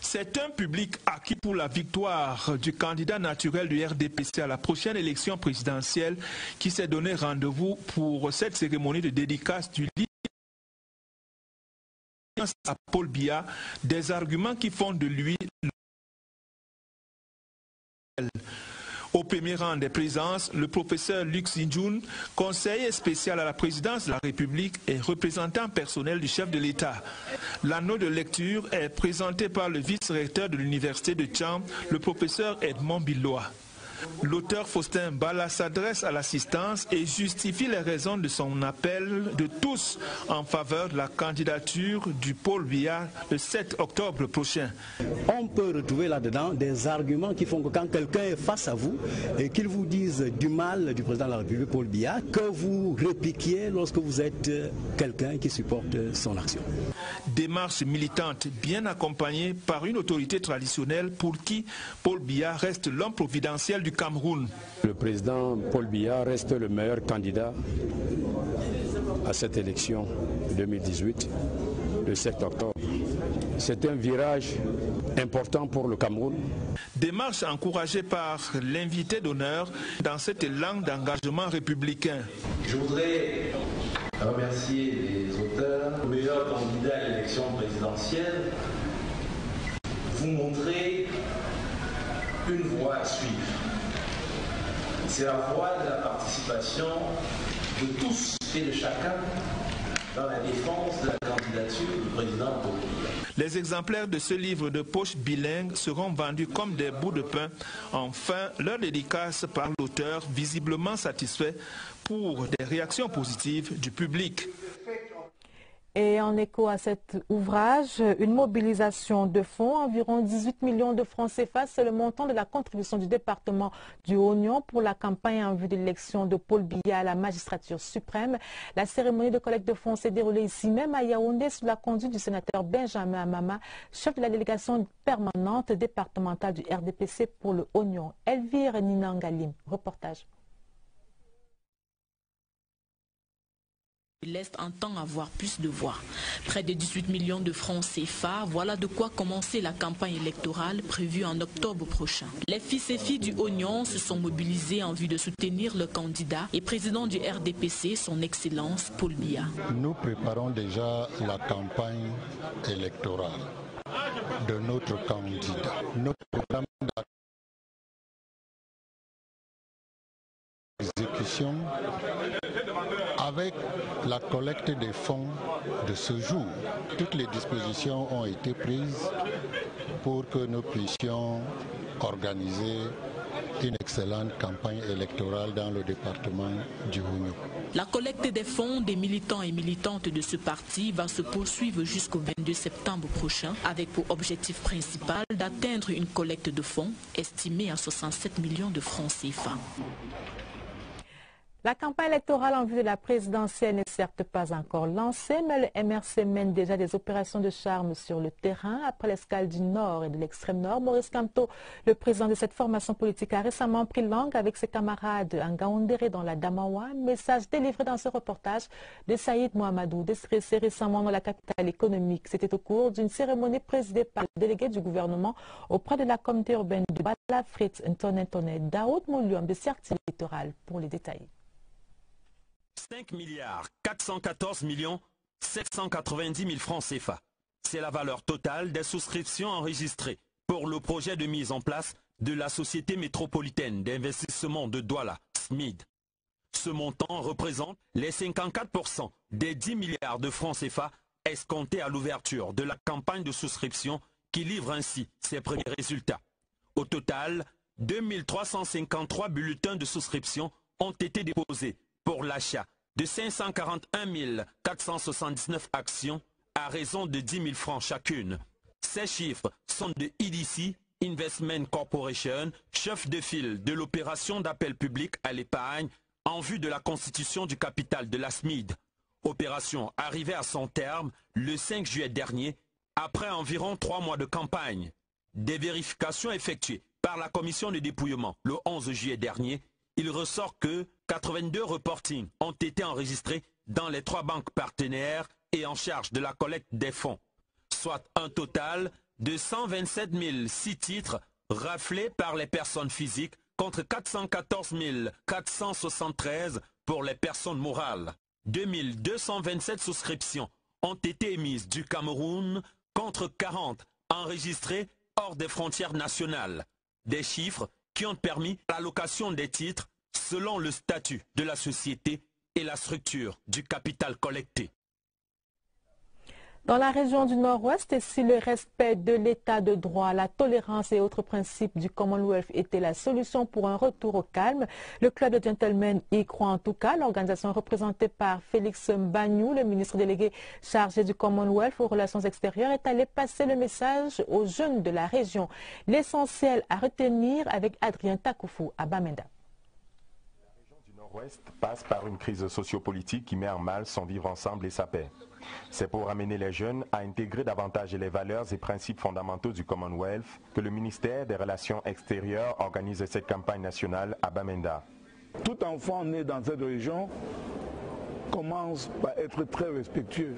[SPEAKER 21] C'est un public acquis pour la victoire du candidat naturel du RDPC à la prochaine élection présidentielle qui s'est donné rendez-vous pour cette cérémonie de dédicace du livre à Paul Biya, des arguments qui font de lui au premier rang des présences, le professeur Luc Zinjoun, conseiller spécial à la présidence de la République et représentant personnel du chef de l'État. L'anneau de lecture est présenté par le vice-recteur de l'Université de Tcham, le professeur Edmond Billois. L'auteur Faustin Bala s'adresse à l'assistance et justifie les raisons de son appel de tous en faveur de la candidature du Pôle Biya le 7 octobre prochain.
[SPEAKER 22] On peut retrouver là-dedans des arguments qui font que quand quelqu'un est face à vous et qu'il vous dise du mal du président de la République, Paul Biya, que vous répliquiez lorsque vous êtes quelqu'un qui supporte son action.
[SPEAKER 21] Démarche militante bien accompagnée par une autorité traditionnelle pour qui Paul Biya reste l'homme providentiel du Cameroun.
[SPEAKER 23] Le président Paul Biya reste le meilleur candidat à cette élection 2018, le 7 octobre. C'est un virage important pour le Cameroun.
[SPEAKER 21] Démarche encouragée par l'invité d'honneur dans cette langue d'engagement républicain.
[SPEAKER 24] Je voudrais remercier les auteurs, le meilleur candidat à l'élection présidentielle, vous montrer une voie à suivre. C'est la voie de la participation de tous et de chacun dans la défense de la candidature du président Paul
[SPEAKER 21] Les exemplaires de ce livre de poche bilingue seront vendus comme des bouts de pain. Enfin, leur dédicace par l'auteur, visiblement satisfait pour des réactions positives du public.
[SPEAKER 1] Et en écho à cet ouvrage, une mobilisation de fonds, environ 18 millions de francs CFA, c'est le montant de la contribution du département du Oignon pour la campagne en vue de l'élection de Paul Biya à la magistrature suprême. La cérémonie de collecte de fonds s'est déroulée ici même à Yaoundé sous la conduite du sénateur Benjamin Amama, chef de la délégation permanente départementale du RDPC pour le Oignon. Elvire Ninangalim, reportage.
[SPEAKER 25] L'Est entend avoir plus de voix. Près de 18 millions de francs CFA, voilà de quoi commencer la campagne électorale prévue en octobre prochain. Les fils et filles du Oignon se sont mobilisés en vue de soutenir le candidat et président du RDPC, son Excellence Paul Biya.
[SPEAKER 26] Nous préparons déjà la campagne électorale de notre candidat. D'exécution avec la collecte des fonds de ce jour. Toutes les dispositions ont été prises pour que nous puissions organiser une excellente campagne électorale dans le département du Hougnou.
[SPEAKER 25] La collecte des fonds des militants et militantes de ce parti va se poursuivre jusqu'au 22 septembre prochain avec pour objectif principal d'atteindre une collecte de fonds estimée à 67 millions de francs CFA.
[SPEAKER 1] La campagne électorale en vue de la présidentielle n'est certes pas encore lancée, mais le MRC mène déjà des opérations de charme sur le terrain. Après l'escale du Nord et de l'extrême Nord, Maurice Camto, le président de cette formation politique, a récemment pris langue avec ses camarades en Gaoundéré dans la Damawa. Message délivré dans ce reportage de Saïd Mohamedou, déstressé récemment dans la capitale économique. C'était au cours d'une cérémonie présidée par le délégué du gouvernement auprès de la communauté urbaine de Bala Fritz Ntonet Daoud Moulium de Certi électoral pour les détails.
[SPEAKER 12] 5 milliards 414 millions 790 000 francs CFA. C'est la valeur totale des souscriptions enregistrées pour le projet de mise en place de la Société métropolitaine d'investissement de Douala, SMID. Ce montant représente les 54% des 10 milliards de francs CFA escomptés à l'ouverture de la campagne de souscription qui livre ainsi ses premiers résultats. Au total, 2353 bulletins de souscription ont été déposés pour l'achat de 541 479 actions à raison de 10 000 francs chacune. Ces chiffres sont de EDC, Investment Corporation, chef de file de l'opération d'appel public à l'épargne en vue de la constitution du capital de la SMID. Opération arrivée à son terme le 5 juillet dernier, après environ trois mois de campagne. Des vérifications effectuées par la commission de dépouillement le 11 juillet dernier, il ressort que 82 reportings ont été enregistrés dans les trois banques partenaires et en charge de la collecte des fonds, soit un total de 127 006 titres raflés par les personnes physiques contre 414 473 pour les personnes morales. 2227 souscriptions ont été émises du Cameroun contre 40 enregistrées hors des frontières nationales. Des chiffres qui ont permis l'allocation des titres selon le statut de la société et la structure du capital collecté.
[SPEAKER 1] Dans la région du Nord-Ouest, si le respect de l'état de droit, la tolérance et autres principes du Commonwealth étaient la solution pour un retour au calme, le club de gentlemen y croit en tout cas. L'organisation représentée par Félix Mbagnou, le ministre délégué chargé du Commonwealth aux relations extérieures, est allé passer le message aux jeunes de la région. L'essentiel à retenir avec Adrien Takoufou à Bamenda
[SPEAKER 13] Nord-Ouest passe par une crise sociopolitique qui met en mal son vivre ensemble et sa paix. C'est pour amener les jeunes à intégrer davantage les valeurs et principes fondamentaux du Commonwealth que le ministère des Relations extérieures organise cette campagne nationale à Bamenda.
[SPEAKER 14] Tout enfant né dans cette région commence par être très respectueux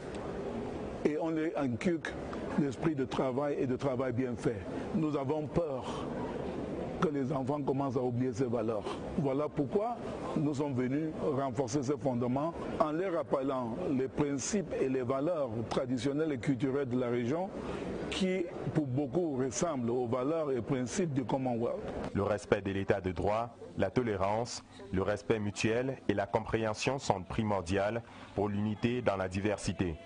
[SPEAKER 14] et on est inculque l'esprit de travail et de travail bien fait. Nous avons peur que les enfants commencent à oublier ces valeurs. Voilà pourquoi nous sommes venus renforcer ces fondements en les rappelant les principes et les valeurs traditionnelles et culturelles de la région qui, pour beaucoup, ressemblent aux valeurs et principes du Commonwealth.
[SPEAKER 13] Le respect de l'état de droit, la tolérance, le respect mutuel et la compréhension sont primordiales pour l'unité dans la diversité.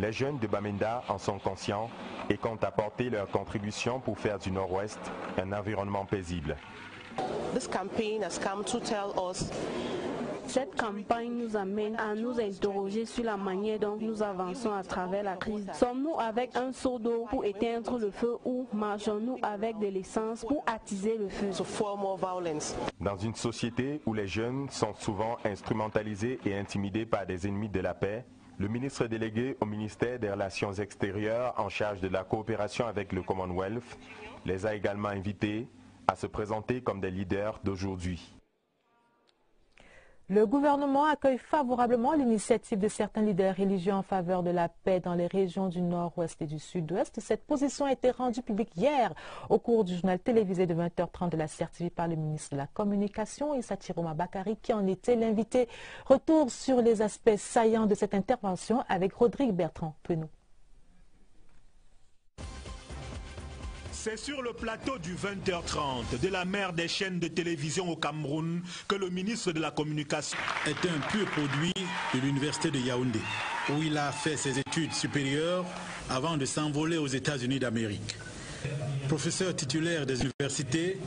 [SPEAKER 13] Les jeunes de Bamenda en sont conscients et comptent apporter leur contribution pour faire du Nord-Ouest un environnement paisible.
[SPEAKER 41] Cette campagne nous amène à nous interroger sur la manière dont nous avançons à travers la crise. Sommes-nous avec un seau d'eau pour éteindre le feu ou marchons-nous avec de l'essence pour attiser le feu?
[SPEAKER 13] Dans une société où les jeunes sont souvent instrumentalisés et intimidés par des ennemis de la paix, le ministre délégué au ministère des Relations extérieures en charge de la coopération avec le Commonwealth les a également invités à se présenter comme des leaders d'aujourd'hui.
[SPEAKER 1] Le gouvernement accueille favorablement l'initiative de certains leaders religieux en faveur de la paix dans les régions du nord-ouest et du sud-ouest. Cette position a été rendue publique hier au cours du journal télévisé de 20h30 de la CRTV par le ministre de la Communication, Issa Tiroma Bakari, qui en était l'invité. Retour sur les aspects saillants de cette intervention avec Rodrigue Bertrand.
[SPEAKER 8] C'est sur le plateau du 20h30 de la mer des chaînes de télévision au Cameroun que le ministre de la Communication
[SPEAKER 7] est un pur produit de l'université de Yaoundé, où il a fait ses études supérieures avant de s'envoler aux États-Unis d'Amérique. Professeur titulaire des universités,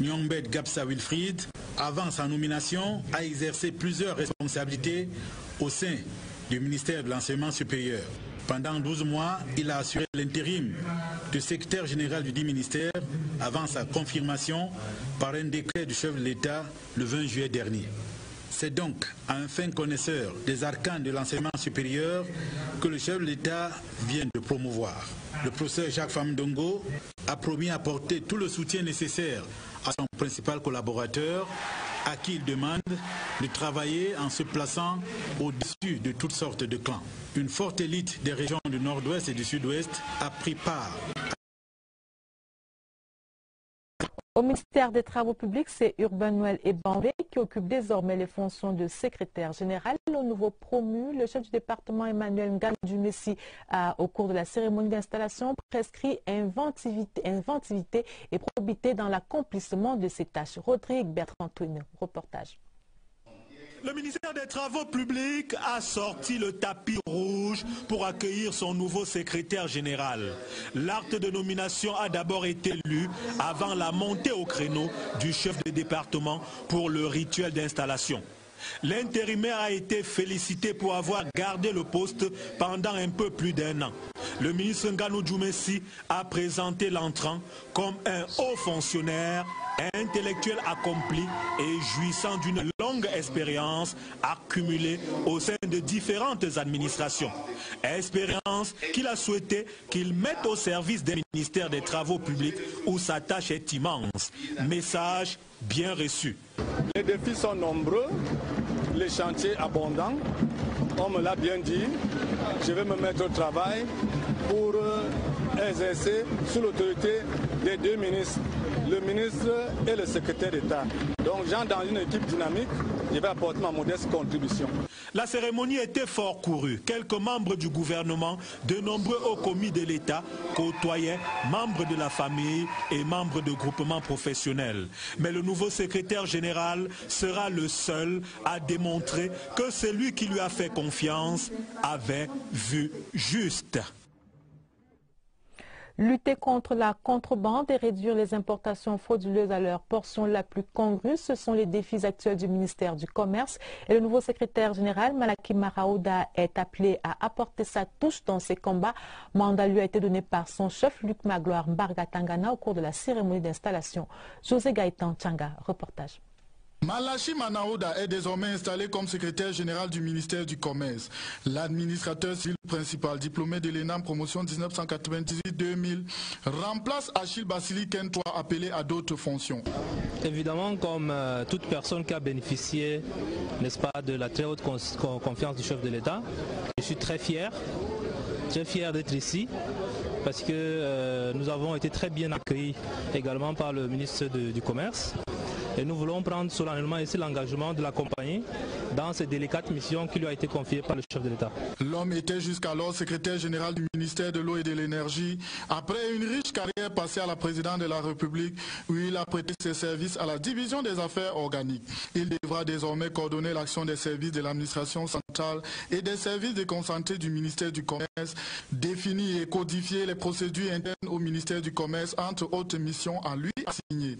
[SPEAKER 7] Nyongbet Gapsa Wilfried, avant sa nomination, a exercé plusieurs responsabilités au sein du ministère de l'Enseignement supérieur. Pendant 12 mois, il a assuré l'intérim de secrétaire général du dit ministère avant sa confirmation par un décret du chef de l'État le 20 juillet dernier. C'est donc à un fin connaisseur des arcanes de l'enseignement supérieur que le chef de l'État vient de promouvoir. Le professeur Jacques Famdongo a promis apporter tout le soutien nécessaire à son principal collaborateur à qui il demande de travailler en se plaçant au-dessus de toutes sortes de clans. Une forte élite des régions du nord-ouest et du sud-ouest a pris part
[SPEAKER 1] Au ministère des Travaux publics, c'est Urbain Noël et Bambé qui occupent désormais les fonctions de secrétaire général. Au nouveau promu, le chef du département Emmanuel Ngam du Messi au cours de la cérémonie d'installation, prescrit inventivité, et probité dans l'accomplissement de ses tâches. Rodrigue Bertrand reportage.
[SPEAKER 8] Le ministère des Travaux publics a sorti le tapis rouge pour accueillir son nouveau secrétaire général. L'acte de nomination a d'abord été lu avant la montée au créneau du chef de département pour le rituel d'installation. L'intérimaire a été félicité pour avoir gardé le poste pendant un peu plus d'un an. le ministre Nganou Djoumessi a présenté l'entrant comme un haut fonctionnaire intellectuel accompli et jouissant d'une longue expérience accumulée au sein de différentes administrations. Expérience qu'il a souhaité qu'il mette au service des ministères des Travaux publics où sa tâche est immense. Message bien reçu.
[SPEAKER 9] Les défis sont nombreux, les chantiers abondants. On me l'a bien dit. Je vais me mettre au travail pour euh, exercer sous l'autorité des deux ministres le ministre et le secrétaire d'État. Donc, j'entre dans une équipe dynamique, je vais apporter ma modeste contribution.
[SPEAKER 8] La cérémonie était fort courue. Quelques membres du gouvernement, de nombreux hauts commis de l'État côtoyaient membres de la famille et membres de groupements professionnels. Mais le nouveau secrétaire général sera le seul à démontrer que celui qui lui a fait confiance avait vu juste.
[SPEAKER 1] Lutter contre la contrebande et réduire les importations frauduleuses à leur portion la plus congrue, ce sont les défis actuels du ministère du Commerce. Et le nouveau secrétaire général, Malaki Maraouda, est appelé à apporter sa touche dans ces combats. Mandat lui a été donné par son chef Luc Magloire Mbarga Tangana au cours de la cérémonie d'installation. José Gaëtan Tchanga, reportage.
[SPEAKER 10] Malachi Manaouda est désormais installé comme secrétaire général du ministère du Commerce. L'administrateur civil principal, diplômé de l'ENAM promotion 1998-2000, remplace Achille Bassili Kentois appelé à d'autres fonctions.
[SPEAKER 11] Évidemment, comme euh, toute personne qui a bénéficié, n'est-ce pas, de la très haute confiance du chef de l'État, je suis très fier, très fier d'être ici parce que euh, nous avons été très bien accueillis également par le ministre du Commerce. Et nous voulons prendre solennellement ici l'engagement de la compagnie dans ces délicates missions qui lui a été confiées par le chef de l'État.
[SPEAKER 10] L'homme était jusqu'alors secrétaire général du ministère de l'eau et de l'énergie. Après une riche carrière passée à la présidente de la République, où il a prêté ses services à la division des affaires organiques. Il devra désormais coordonner l'action des services de l'administration centrale et des services déconcentrés du ministère du Commerce, définir et codifier les procédures internes au ministère du Commerce, entre autres missions à lui assignées.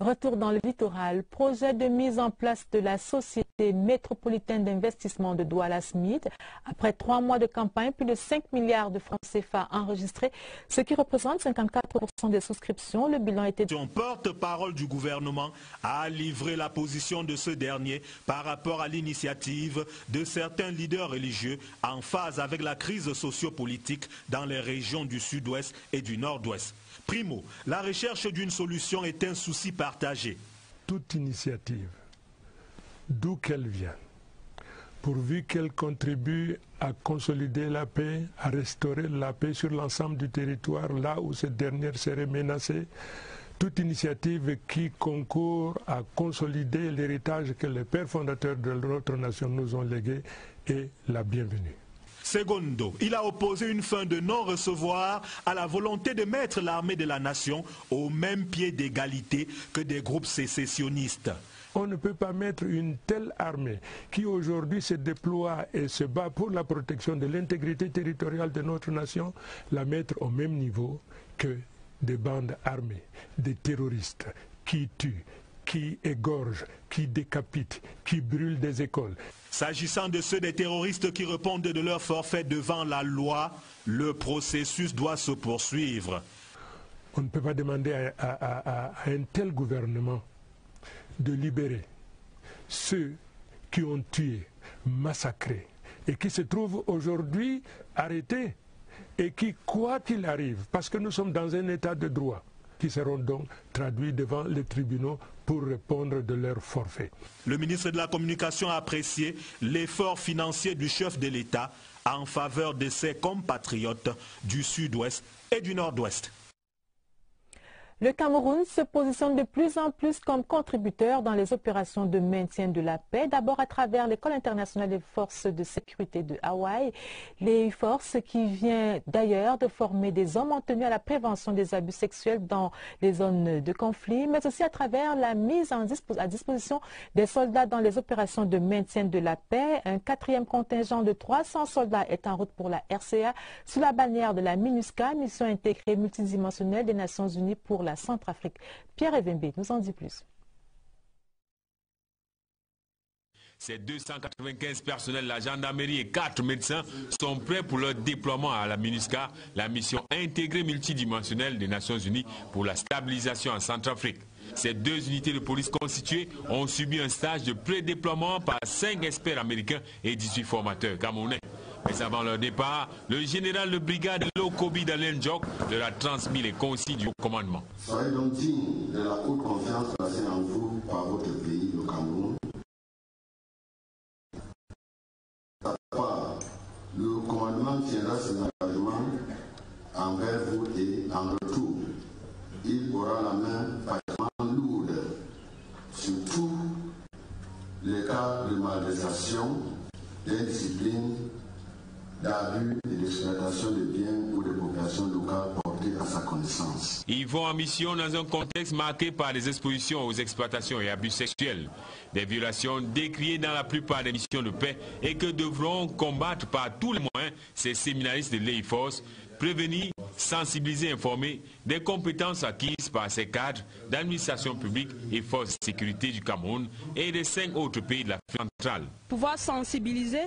[SPEAKER 1] Retour dans le littoral, projet de mise en place de la Société métropolitaine d'investissement de Douala-Smith. Après trois mois de campagne, plus de 5 milliards de francs CFA enregistrés, ce qui représente 54% des souscriptions. Le bilan était...
[SPEAKER 8] Son porte-parole du gouvernement a livré la position de ce dernier par rapport à l'initiative de certains leaders religieux en phase avec la crise sociopolitique dans les régions du sud-ouest et du nord-ouest. Primo, la recherche d'une solution est un souci partagé.
[SPEAKER 16] Toute initiative, d'où qu'elle vient, pourvu qu'elle contribue à consolider la paix, à restaurer la paix sur l'ensemble du territoire, là où cette dernière serait menacée, toute initiative qui concourt à consolider l'héritage que les pères fondateurs de notre nation nous ont légué est la bienvenue.
[SPEAKER 8] Secondo, il a opposé une fin de non-recevoir à la volonté de mettre l'armée de la nation au même pied d'égalité que des groupes sécessionnistes.
[SPEAKER 16] On ne peut pas mettre une telle armée qui aujourd'hui se déploie et se bat pour la protection de l'intégrité territoriale de notre nation, la mettre au même niveau que des bandes armées, des terroristes qui tuent, qui égorgent, qui décapitent, qui brûlent des écoles.
[SPEAKER 8] S'agissant de ceux des terroristes qui répondent de leur forfait devant la loi, le processus doit se poursuivre.
[SPEAKER 16] On ne peut pas demander à, un tel gouvernement de libérer ceux qui ont tué, massacré et qui se trouvent aujourd'hui arrêtés et qui, quoi qu'il arrive, parce que nous sommes dans un état de droit, qui seront donc traduits devant les tribunaux pour répondre de leur forfait.
[SPEAKER 8] Le ministre de la Communication a apprécié l'effort financier du chef de l'État en faveur de ses compatriotes du Sud-Ouest et du Nord-Ouest.
[SPEAKER 1] Le Cameroun se positionne de plus en plus comme contributeur dans les opérations de maintien de la paix, d'abord à travers l'École internationale des forces de sécurité de Hawaï, les forces qui vient d'ailleurs de former des hommes en tenue à la prévention des abus sexuels dans les zones de conflit, mais aussi à travers la mise à disposition des soldats dans les opérations de maintien de la paix. Un quatrième contingent de 300 soldats est en route pour la RCA sous la bannière de la MINUSCA, mission intégrée multidimensionnelle des Nations Unies pour la Centrafrique. Pierre Evembe nous en dit plus.
[SPEAKER 17] Ces 295 personnels la gendarmerie et 4 médecins sont prêts pour leur déploiement à la MINUSCA, la mission intégrée multidimensionnelle des Nations Unies pour la stabilisation en Centrafrique. Ces deux unités de police constituées ont subi un stage de pré-déploiement par 5 experts américains et 18 formateurs camerounais. Mais avant leur départ, le général de brigade Lokobi Dalen Jok leur a transmis les consignes du commandement.
[SPEAKER 18] Soyez donc digne de la haute confiance placée en vous par votre pays, le Cameroun. Le commandement tiendra ses engagements envers vous et en retour. Il aura la main particulièrement lourde sur tous les cas de malversation, d'indiscipline, d'abus et d'exploitation de biens ou de populations locales portées à sa connaissance.
[SPEAKER 17] Ils vont en mission dans un contexte marqué par des expositions aux exploitations et abus sexuels, des violations décriées dans la plupart des missions de paix et que devront combattre par tous les moyens ces séminaristes de l'EIFOS, prévenir, sensibiliser, informer des compétences acquises par ces cadres d'administration publique et forces de sécurité du Cameroun et des cinq autres pays de l'Afrique centrale.
[SPEAKER 42] Pouvoir sensibiliser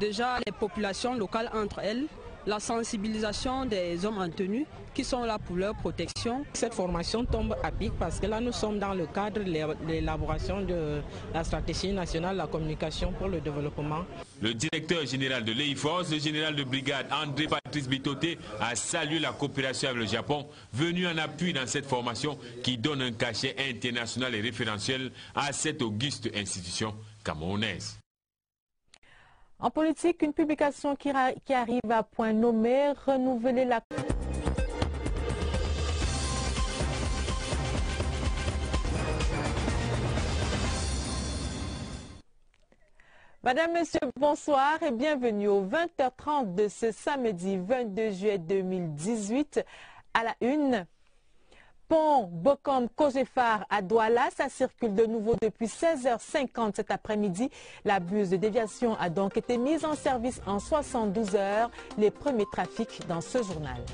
[SPEAKER 42] déjà les populations locales entre elles, la sensibilisation des hommes en tenue qui sont là pour leur protection.
[SPEAKER 43] Cette formation tombe à pic parce que là nous sommes dans le cadre de l'élaboration de la stratégie nationale de la communication pour le développement.
[SPEAKER 17] Le directeur général de l'EIFOS, le général de brigade André Patrice Bitoté, a salué la coopération avec le Japon, venu en appui dans cette formation qui donne un cachet international et référentiel à cette auguste institution camerounaise.
[SPEAKER 1] En politique, une publication qui, arrive à point nommé, renouveler la... Madame, Monsieur, bonsoir et bienvenue au 20h30 de ce samedi 22 juillet 2018 à la une. Pont Bokom Kojefar à Douala, ça circule de nouveau depuis 16h50 cet après-midi. La buse de déviation a donc été mise en service en 72 heures. Les premiers trafics dans ce journal.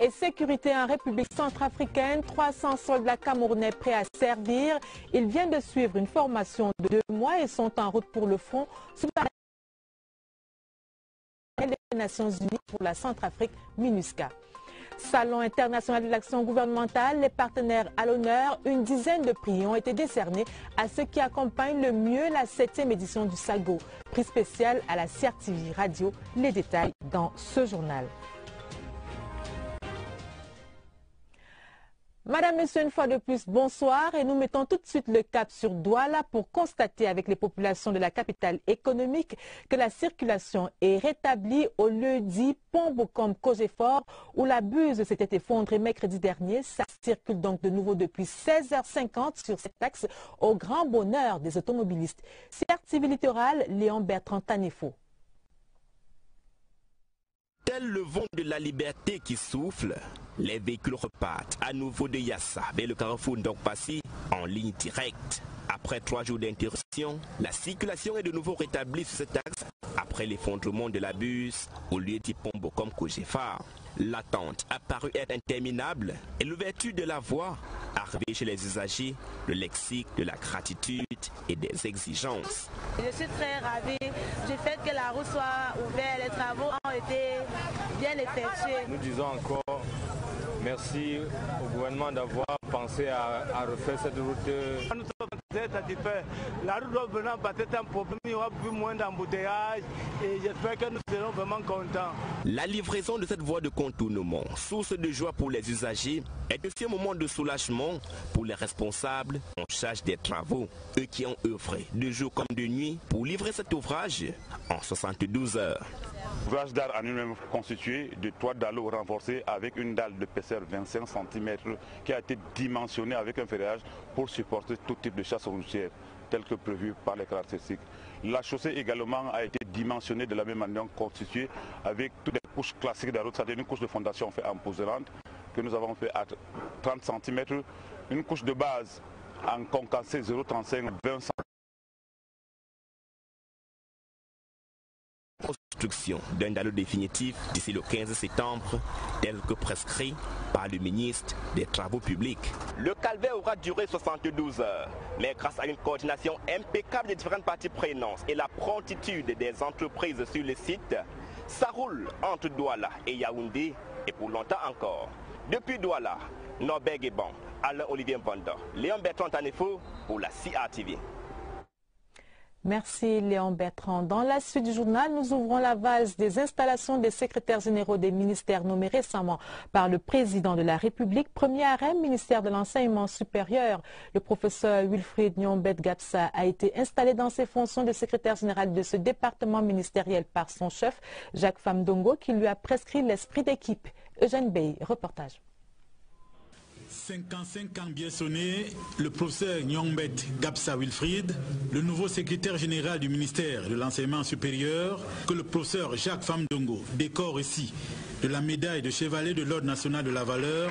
[SPEAKER 1] Et sécurité en République centrafricaine, 300 soldats camerounais prêts à servir. Ils viennent de suivre une formation de deux mois et sont en route pour le front sous la des Nations Unies pour la Centrafrique MINUSCA. Salon international de l'action gouvernementale, les partenaires à l'honneur, une dizaine de prix ont été décernés à ceux qui accompagnent le mieux la septième édition du SAGO. Prix spécial à la CRTV Radio. Les détails dans ce journal. Madame, Monsieur, une fois de plus, bonsoir et nous mettons tout de suite le cap sur Douala pour constater avec les populations de la capitale économique que la circulation est rétablie au lieu-dit pont Bocom Cogefort où la buse s'était effondrée mercredi dernier. Ça circule donc de nouveau depuis 16h50 sur cet axe au grand bonheur des automobilistes. CRTV Littoral, Léon Bertrand Tanefo.
[SPEAKER 2] Tel le vent de la liberté qui souffle, les véhicules repartent à nouveau de Yassa vers le carrefour Passy en ligne directe. Après trois jours d'interruption, la circulation est de nouveau rétablie sur cet axe après l'effondrement de la bus au lieu pont comme Kojefar. L'attente a paru être interminable et l'ouverture de la voie a réveillé chez les usagers le lexique de la gratitude et des exigences.
[SPEAKER 3] Je suis très ravie du fait que la route soit ouverte, les travaux ont été bien effectués.
[SPEAKER 24] Nous disons encore merci au gouvernement d'avoir pensé à, refaire cette route. Nous sommes très satisfaits. La route doit venir peut-être un problème, il y aura plus moins d'embouteillages et j'espère que nous serons vraiment contents.
[SPEAKER 2] La livraison de cette voie de contournement, source de joie pour les usagers, est aussi un moment de soulagement pour les responsables en charge des travaux, eux qui ont œuvré de jour comme de nuit pour livrer cet ouvrage en 72 heures.
[SPEAKER 6] L'ouvrage d'art en lui-même constitué de trois dalles renforcées avec une dalle d'épaisseur 25 cm qui a été dimensionnée avec un ferrage pour supporter tout type de chasse routière tel que prévu par les caractéristiques. La chaussée également a été dimensionnée de la même manière, constituée avec toutes les couches classiques de la route, c'est-à-dire une couche de fondation fait en poserante que nous avons fait à 30 cm, une couche de base en concassé 0,35 20 cm
[SPEAKER 2] d'un dallo définitif d'ici le 15 septembre, tel que prescrit par le ministre des Travaux publics. Le calvaire aura duré 72 heures, mais grâce à une coordination impeccable des différentes parties prenantes et la promptitude des entreprises sur le site, ça roule entre Douala et Yaoundé et pour longtemps encore. Depuis Douala, Norbert Guéban, Alain Olivier Mbanda, Léon Bertrand Tanefo pour la CRTV.
[SPEAKER 1] Merci Léon Bertrand. Dans la suite du journal, nous ouvrons la vase des installations des secrétaires généraux des ministères nommés récemment par le président de la République. Premier arrêt, ministère de l'enseignement supérieur. Le professeur Wilfried Nyombet Gapsa a été installé dans ses fonctions de secrétaire général de ce département ministériel par son chef, Jacques Famdongo, qui lui a prescrit l'esprit d'équipe. Eugène Bey, reportage.
[SPEAKER 7] 55 ans bien sonnés, le professeur Nyongbet Gapsa Wilfried, le nouveau secrétaire général du ministère de l'enseignement supérieur, que le professeur Jacques Famdongo décore ici de la médaille de chevalier de l'ordre national de la valeur